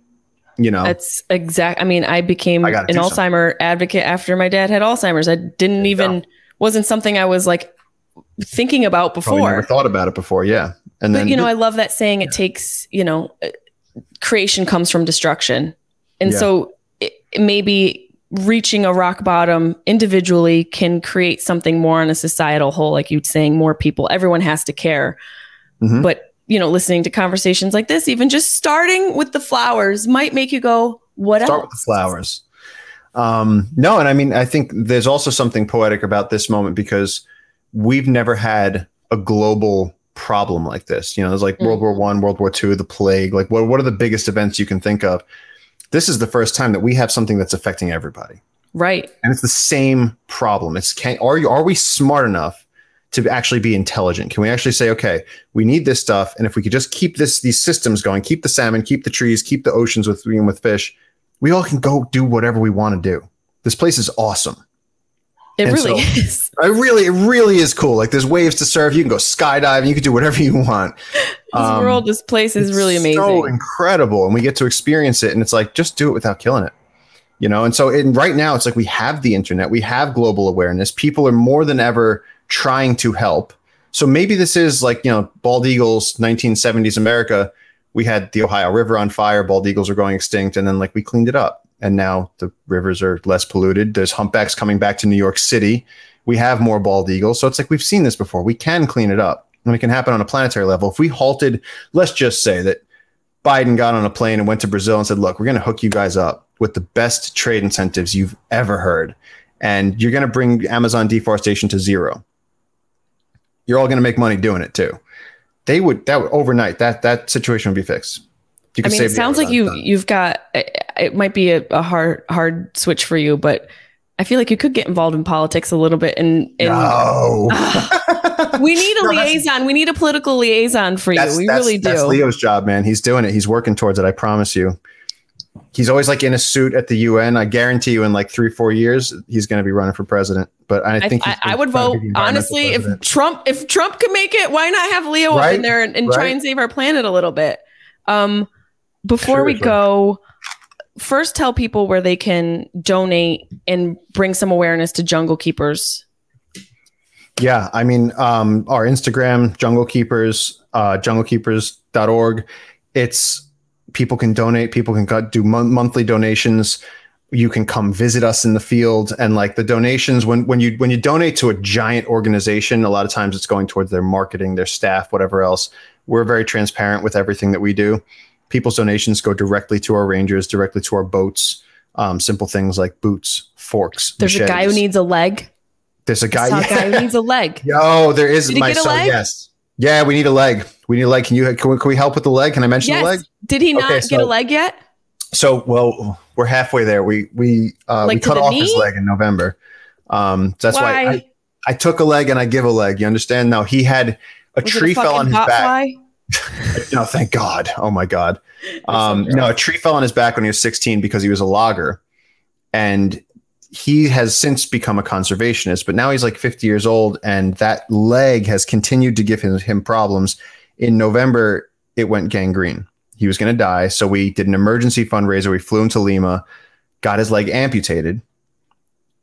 You know, That's exact. I mean, I became I an Alzheimer advocate after my dad had Alzheimer's. I didn't even wasn't something I was like thinking about before. probably never thought about it before. Yeah, and But then you know, I love that saying. It takes you know, creation comes from destruction, and Yeah. so it, maybe reaching a rock bottom individually can create something more on a societal whole. Like you saying, more people. Everyone has to care, Mhm. but you know, listening to conversations like this, even just starting with the flowers, might make you go, "What start else?" with the flowers. Um, no, and I mean, I think there's also something poetic about this moment because we've never had a global problem like this. You know, there's like World War mm-hmm. One, World War Two, the plague. Like, what what are the biggest events you can think of? This is the first time that we have something that's affecting everybody, Right. and it's the same problem. It's can are you are we smart enough to actually be intelligent? Can we actually say, okay, we need this stuff, and if we could just keep this these systems going, keep the salmon, keep the trees, keep the oceans with with fish, we all can go do whatever we want to do. This place is awesome. It And really so- is. It really, it really is cool. Like there's waves to surf. You can go skydiving. You can do whatever you want. This Um, world, this place is really amazing. So incredible, and we get to experience it. And it's like just do it without killing it, you know. And so, in right now, it's like we have the internet, we have global awareness. People are more than ever trying to help. So maybe this is like you know, bald eagles, 1970s America. We had the Ohio River on fire. Bald eagles are going extinct, and then like we cleaned it up, and now the rivers are less polluted. There's humpbacks coming back to New York City. We have more bald eagles, so it's like we've seen this before. We can clean it up, and it can happen on a planetary level. If we halted, let's just say that Biden got on a plane and went to Brazil and said, "Look, we're going to hook you guys up with the best trade incentives you've ever heard, and you're going to bring Amazon deforestation to zero. You're all going to make money doing it too." They would that would overnight that that situation would be fixed. You I mean, it sounds like you you've got. It it might be a, a hard hard switch for you, but I feel like you could get involved in politics a little bit. And, and no. we need a No, liaison. We need a political liaison for you. We really That's. Leo's job, man. He's doing it. He's working towards it. I promise you. He's always like in a suit at the UN. I guarantee you, in like three, four years, he's going to be running for president. But I I, think he's I, I would vote be the environmental honestly if. Trump if Trump could make it. Why not have Leo up in there and, and try and save our planet a little bit? Um, before we go, first tell people where they can donate and bring some awareness to Jungle Keepers. Yeah, I mean, um, our Instagram, Jungle Keepers, uh, junglekeepers.org. It's people can donate, people can do mon- monthly donations. You can come visit us in the field, and like the donations, when when you when you donate to a giant organization, a lot of times it's going towards their marketing, their staff, whatever else. We're very transparent with everything that we do. People's donations go directly to our rangers, directly to our boats. Um, simple things like boots, forks. There's a guy who needs a leg. There's a guy. a yeah. guy who needs a leg. Yo, there is Did my a son. Yes. Yeah, we need a leg. We need a leg. Can you can we, can we help with the leg? Can I mention the leg? Did he not Okay, get a leg yet? So, well, we're halfway there. We we uh, we Like to cut off his leg in November. Um, so that's why, Why? I, I took a leg and I give a leg. You understand? Now he had a Was tree fell on his back. fly? No, thank God. Oh my God. Um, no, a tree fell on his back when he was 16 because he was a logger, and he has since become a conservationist. But now he's like 50 years old, and that leg has continued to give him, him problems. In November, it went gangrene. He was going to die, so we did an emergency fundraiser. We flew him to Lima, got his leg amputated,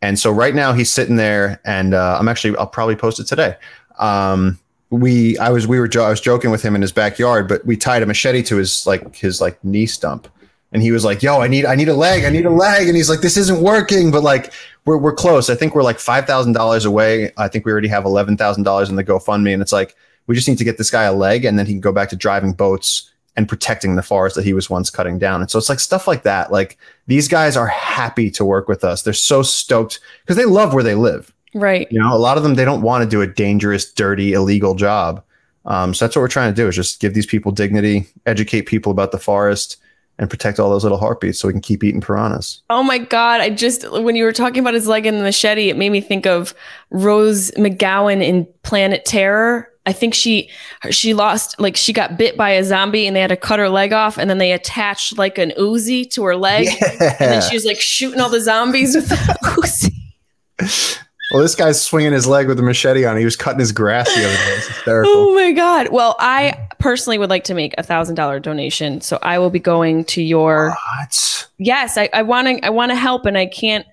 and so right now he's sitting there, and uh, I'm actually I'll probably post it today. Um, we I was we were jo- I was joking with him in his backyard, but we tied a machete to his like his like knee stump, and he was like, "Yo, I need I need a leg, I need a leg," and he's like, "This isn't working," but like we're we're close. I think we're like five thousand dollars away. I think we already have eleven thousand dollars in the GoFundMe, and it's like we just need to get this guy a leg, and then he can go back to driving boats and protecting the forest that he was once cutting down. And so it's like stuff like that. Like these guys are happy to work with us. They're so stoked because they love where they live. Right. You know, a lot of them they don't want to do a dangerous, dirty, illegal job. Um, so that's what we're trying to do is just give these people dignity, educate people about the forest, and protect all those little heartbeats so we can keep eating piranhas. Oh my god! I just when you were talking about his leg and the machete, it made me think of Rose McGowan in Planet Terror. I think she she lost like she got bit by a zombie and they had to cut her leg off and then they attached like an Uzi to her leg and then she was like shooting all the zombies with the Uzi. Well, this guy's swinging his leg with a machete on. it. He was cutting his grass the other day. It's hysterical. Oh my god! Well, I personally would like to make a thousand dollar donation, so I will be going to your. What? Yes, I want to. I want to help, and I can't.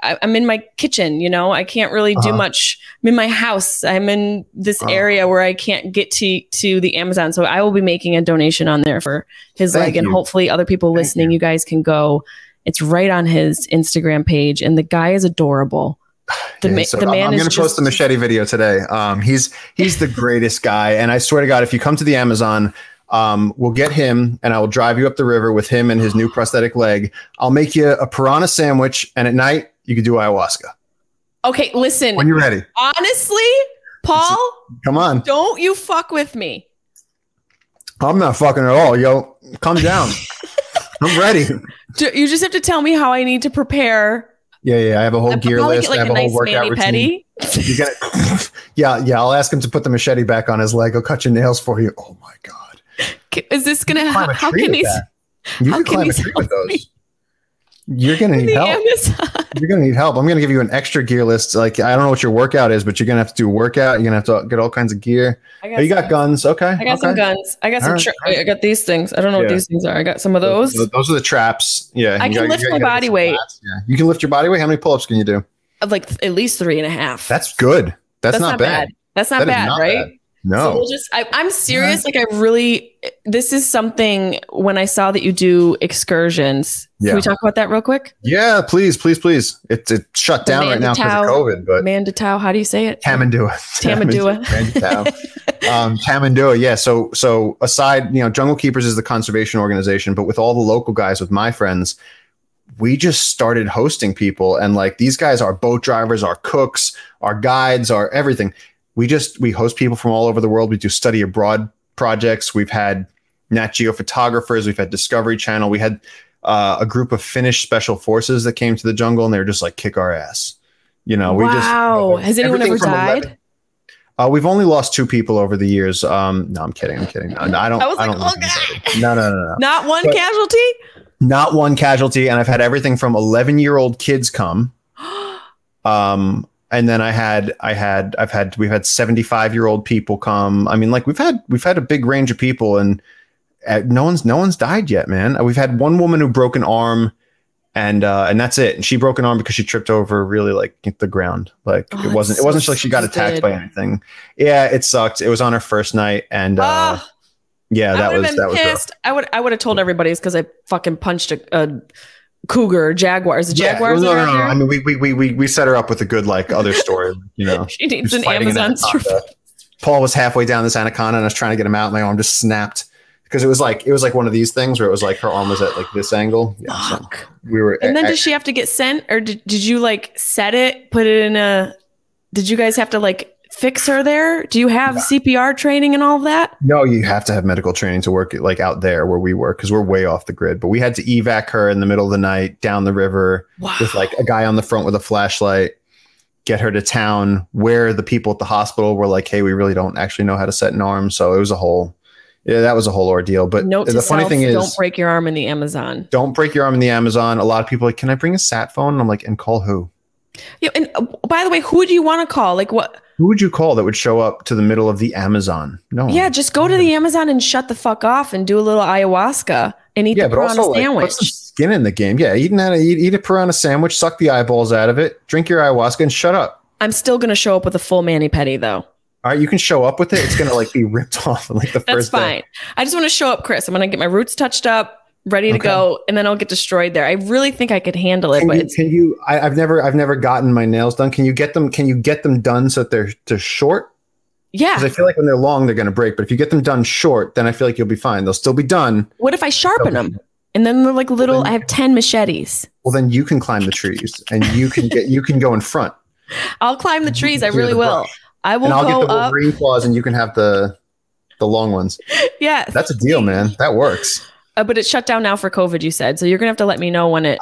I, I'm in my kitchen. You know, I can't really do Uh-huh. much. I'm in my house. I'm in this Oh. area where I can't get to to the Amazon, so I will be making a donation on there for his Thank leg, and hopefully other people Thank listening, you. guys can go. It's right on his Instagram page, and the guy is adorable. The, ma- so the I'm- I'm, going to just post the machete video today. Um, he's he's the greatest guy, and I swear to God, if you come to the Amazon, um, we'll get him, and I will drive you up the river with him and his new prosthetic leg. I'll make you a piranha sandwich, and at night you can do ayahuasca okay. Listen, when you're ready. honestly, Paul. Come on, Don't you fuck with me. I'm not fucking at all, yo. Calm down. I'm ready. You just have to tell me how I need to prepare. Yeah, yeah. I have a whole I'll gear list. get I have a whole workout routine. petty. You it. yeah, yeah. I'll ask him to put the machete back on his leg. I'll cut your nails for you. Oh my god. Is this gonna? A How can these? that. You how can a these tree with help me? Those. You're gonna need help. Amazon. You're gonna need help. I'm gonna give you an extra gear list. Like I don't know what your workout is, but you're gonna have to do a workout. You're gonna have to get all kinds of gear. I Oh, you got some- guns, okay? I got some guns. I got some. All right, Tra- all right. I got these things. I don't know what these things are. I got some of those. Those are the traps. Yeah, I can gotta- lift you my body weight. lats. Yeah, you can lift your body weight. How many pull-ups can you do? Of like at least three and a half. That's good. That's, not, bad. That's not That is bad, not right? bad. So No. we'll just. I, I'm serious. Like I really. This is something. When I saw that you do excursions, Yeah. can we talk about that real quick? yeah, please, please, please. It's it's shut down right now because of COVID, but Mandatow. How do you say it? Tamandua. Tamandua. Tamandua. um, Tamandua, yeah. So, so aside, you know, Jungle Keepers is the conservation organization, but with all the local guys, with my friends, we just started hosting people, and like these guys are boat drivers, our cooks, our guides, our everything. We just we host people from all over the world. We do study abroad projects. We've had Nat Geo photographers. We've had Discovery Channel. We had uh, a group of Finnish special forces that came to the jungle, and they were just like kick our ass. You know, we just wow. Has anyone ever died? 11 uh, we've only lost two people over the years. Um, no, I'm kidding. I'm kidding. No, I don't. I was like, don't oh, lose. No, no, no, no. Not one But- casualty. Not one casualty. And I've had everything from 11 year old kids come. Um, and then I had, I had, I've had, we've had 75 year old people come. I mean, like we've had, we've had a big range of people and uh, no one's, no one's died yet, man. We've had one woman who broke an arm and, uh, and that's it. And she broke an arm because she tripped over really like the ground. Like Oh, it wasn't, that's it wasn't so like she got attacked by anything. Yeah, it sucked. It was on her first night. And, uh, oh, yeah, that would was, that was rough. pissed. I would. I would have told everybody it's because I fucking punched a, a cougar jaguars. The Yeah, jaguars no, are no, no, no. I mean, we, we, we, we, set her up with a good, like, other story, you know. she needs an Amazon. Paul was halfway down this anaconda and I was trying to get him out. And my arm just snapped because it was like, it was like one of these things where it was like her arm was at like this angle. Yeah. So we were, And then I- does she have to get sent, or did, did you like set it, put it in a? Did you guys have to like fix her there? Do you have CPR training and all of that? no, you have to have medical training to work like out there where we work because we're way off the grid. But we had to evac her in the middle of the night down the river Wow. with like a guy on the front with a flashlight, get her to town where the people at the hospital were like, hey, we really don't actually know how to set an arm. So it was a whole, yeah, that was a whole ordeal. But Note the funny self, thing is, don't break your arm in the Amazon. don't break your arm in the Amazon. A lot of people are like, can I bring a sat phone? And I'm like, and call who? Yeah, and uh, by the way, who do you want to call? Like what? Who would you call that would show up to the middle of the Amazon? No. Yeah, just go to the Amazon and shut the fuck off and do a little ayahuasca and eat Yeah, the piranha also like, sandwich. put some skin in the game. Yeah, eat, an, eat, eat a piranha sandwich, suck the eyeballs out of it, drink your ayahuasca, and shut up. I'm still gonna show up with a full mani petty though. All right, you can show up with it. It's gonna like be ripped off like the That's first day. fine. I just want to show up, Chris. I'm gonna get my roots touched up, ready to Okay. go, and then I'll get destroyed there. I really think I could handle it, Can but you, it's can you I, I've never I've never gotten my nails done. Can you get them? Can you get them done so that they're they're short? Yeah because I feel like when they're long, they're gonna break. But if you get them done short, then I feel like you'll be fine. They'll still be done. What if I sharpen them? And then they're like little. then- I have ten machetes. Well, then you can climb the trees and you can get you can go in front. I'll climb the trees. I really will. brush. I will and I'll go get the up. Wolverine claws, and you can have the the long ones. Yes. That's a deal, man. That works. Uh, but it's shut down now for COVID. You said so. You're gonna have to let me know when it.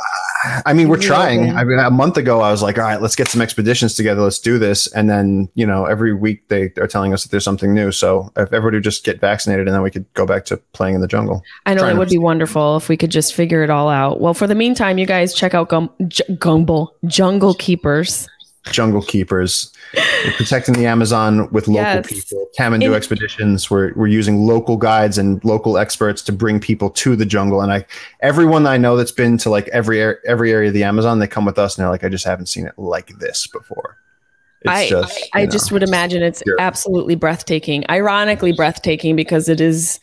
I mean, we're trying. I mean, a month ago, I was like, all right, let's get some expeditions together. Let's do this. And then, you know, every week they, they're telling us that there's something new. So if everybody would just get vaccinated and then we could go back to playing in the jungle. I know it would be wonderful if we could just figure it all out. Well, for the meantime, you guys check out Gum- J- Gumble Jungle Keepers. Jungle keepers. We're protecting the Amazon with local Yes. people. Tamandua expeditions. We're, we're using local guides and local experts to bring people to the jungle. And I, everyone I know that's been to like every, every area of the Amazon, they come with us and they're like, I just haven't seen it like this before. It's I just, I you know. just would imagine it's Sure. absolutely breathtaking. Ironically breathtaking because it is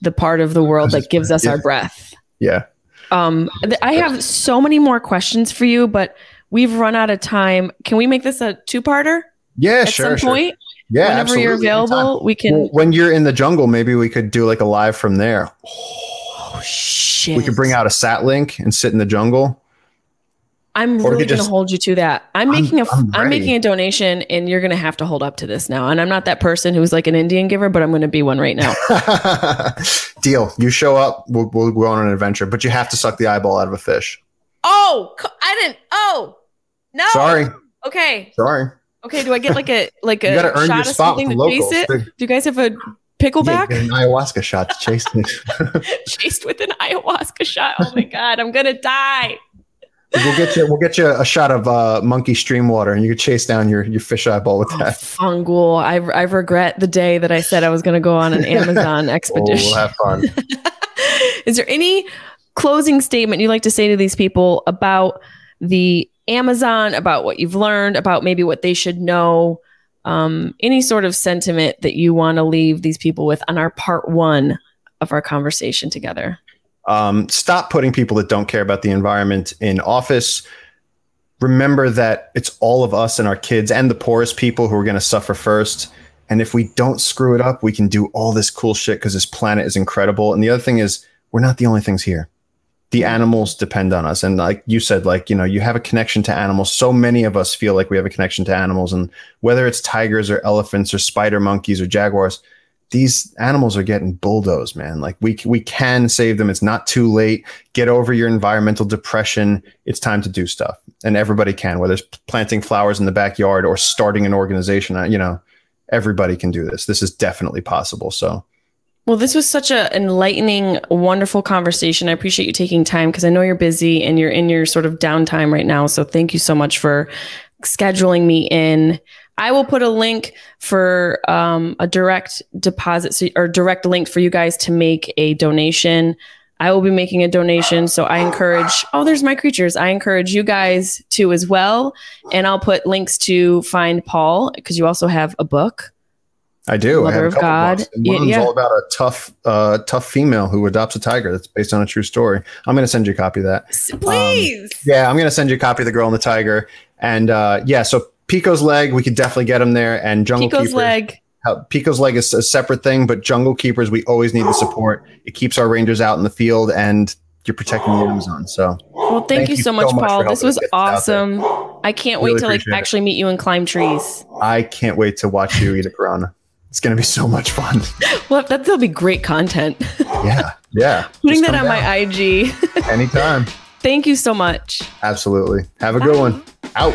the part of the world that gives us yeah. our breath. yeah. Um, I have so many more questions for you, but we've run out of time. Can we make this a two-parter Yeah, at sure. some sure. point? Yeah, Whenever you're absolutely. Anytime. available, we can. Well, when you're in the jungle, maybe we could do like a live from there. oh shit! We could bring out a sat link and sit in the jungle. I'm or really going to hold you to that. I'm I'm- making a. I'm I'm making a donation, and you're going to have to hold up to this now. And I'm not that person who's like an Indian giver, but I'm going to be one right now. Deal. You show up, we'll, we'll go on an adventure, but you have to suck the eyeball out of a fish. oh, I didn't. Oh, no. Sorry, Okay. sorry. Okay. Do I get like a like a You got to earn shot your of spot something to chase it? Do you guys have a pickleback? Yeah, an ayahuasca shot to chase it. Chased with an ayahuasca shot. Oh my god, I'm gonna die. we'll get you. We'll get you a shot of uh, monkey stream water, and you can chase down your your fish eyeball with Oh, that. Fungul. I I regret the day that I said I was gonna go on an Amazon Oh, expedition. we'll have fun. Is there any closing statement you'd like to say to these people about the Amazon, about what you've learned, about maybe what they should know? Um, any sort of sentiment that you want to leave these people with on our part one of our conversation together? Um, stop putting people that don't care about the environment in office. Remember that it's all of us and our kids and the poorest people who are going to suffer first. And if we don't screw it up, we can do all this cool shit because this planet is incredible. And the other thing is, we're not the only things here. The animals depend on us. And like you said, like, you know, you have a connection to animals. So many of us feel like we have a connection to animals. And whether it's tigers or elephants or spider monkeys or jaguars, these animals are getting bulldozed, man. Like we we can save them. It's not too late. Get over your environmental depression. It's time to do stuff, and everybody can. Whether it's planting flowers in the backyard or starting an organization, uh, you know, everybody can do this. This is definitely possible. So Well, this was such a enlightening, wonderful conversation. I appreciate you taking time because I know you're busy and you're in your sort of downtime right now. So thank you so much for scheduling me in. I will put a link for um, a direct deposit so, or direct link for you guys to make a donation. I will be making a donation. So I encourage, oh, there's my creatures. I encourage you guys to as well. And I'll put links to find Paul because you also have a book. I do. I have a of God. books. And one of them's Yeah. all about a tough, uh, tough female who adopts a tiger. That's based on a true story. I'm going to send you a copy of that. Please. Yeah, I'm going to send you a copy of The Girl and the Tiger. And uh, yeah, so Pico's leg, we could definitely get him there. And Jungle Pico's Keepers, leg. uh, Pico's leg is a separate thing, but Jungle Keepers, we always need the support. It keeps our rangers out in the field, and you're protecting the Amazon. So Well, thank, you so much, for Paul. This was get out there. awesome. I can't Really wait to like it. actually meet you and climb trees. I can't wait to watch you eat a piranha. It's going to be so much fun. Well, that, that'll be great content. Yeah, yeah. Putting that on my IG. anytime. Thank you so much. Absolutely. Have a good one. Out.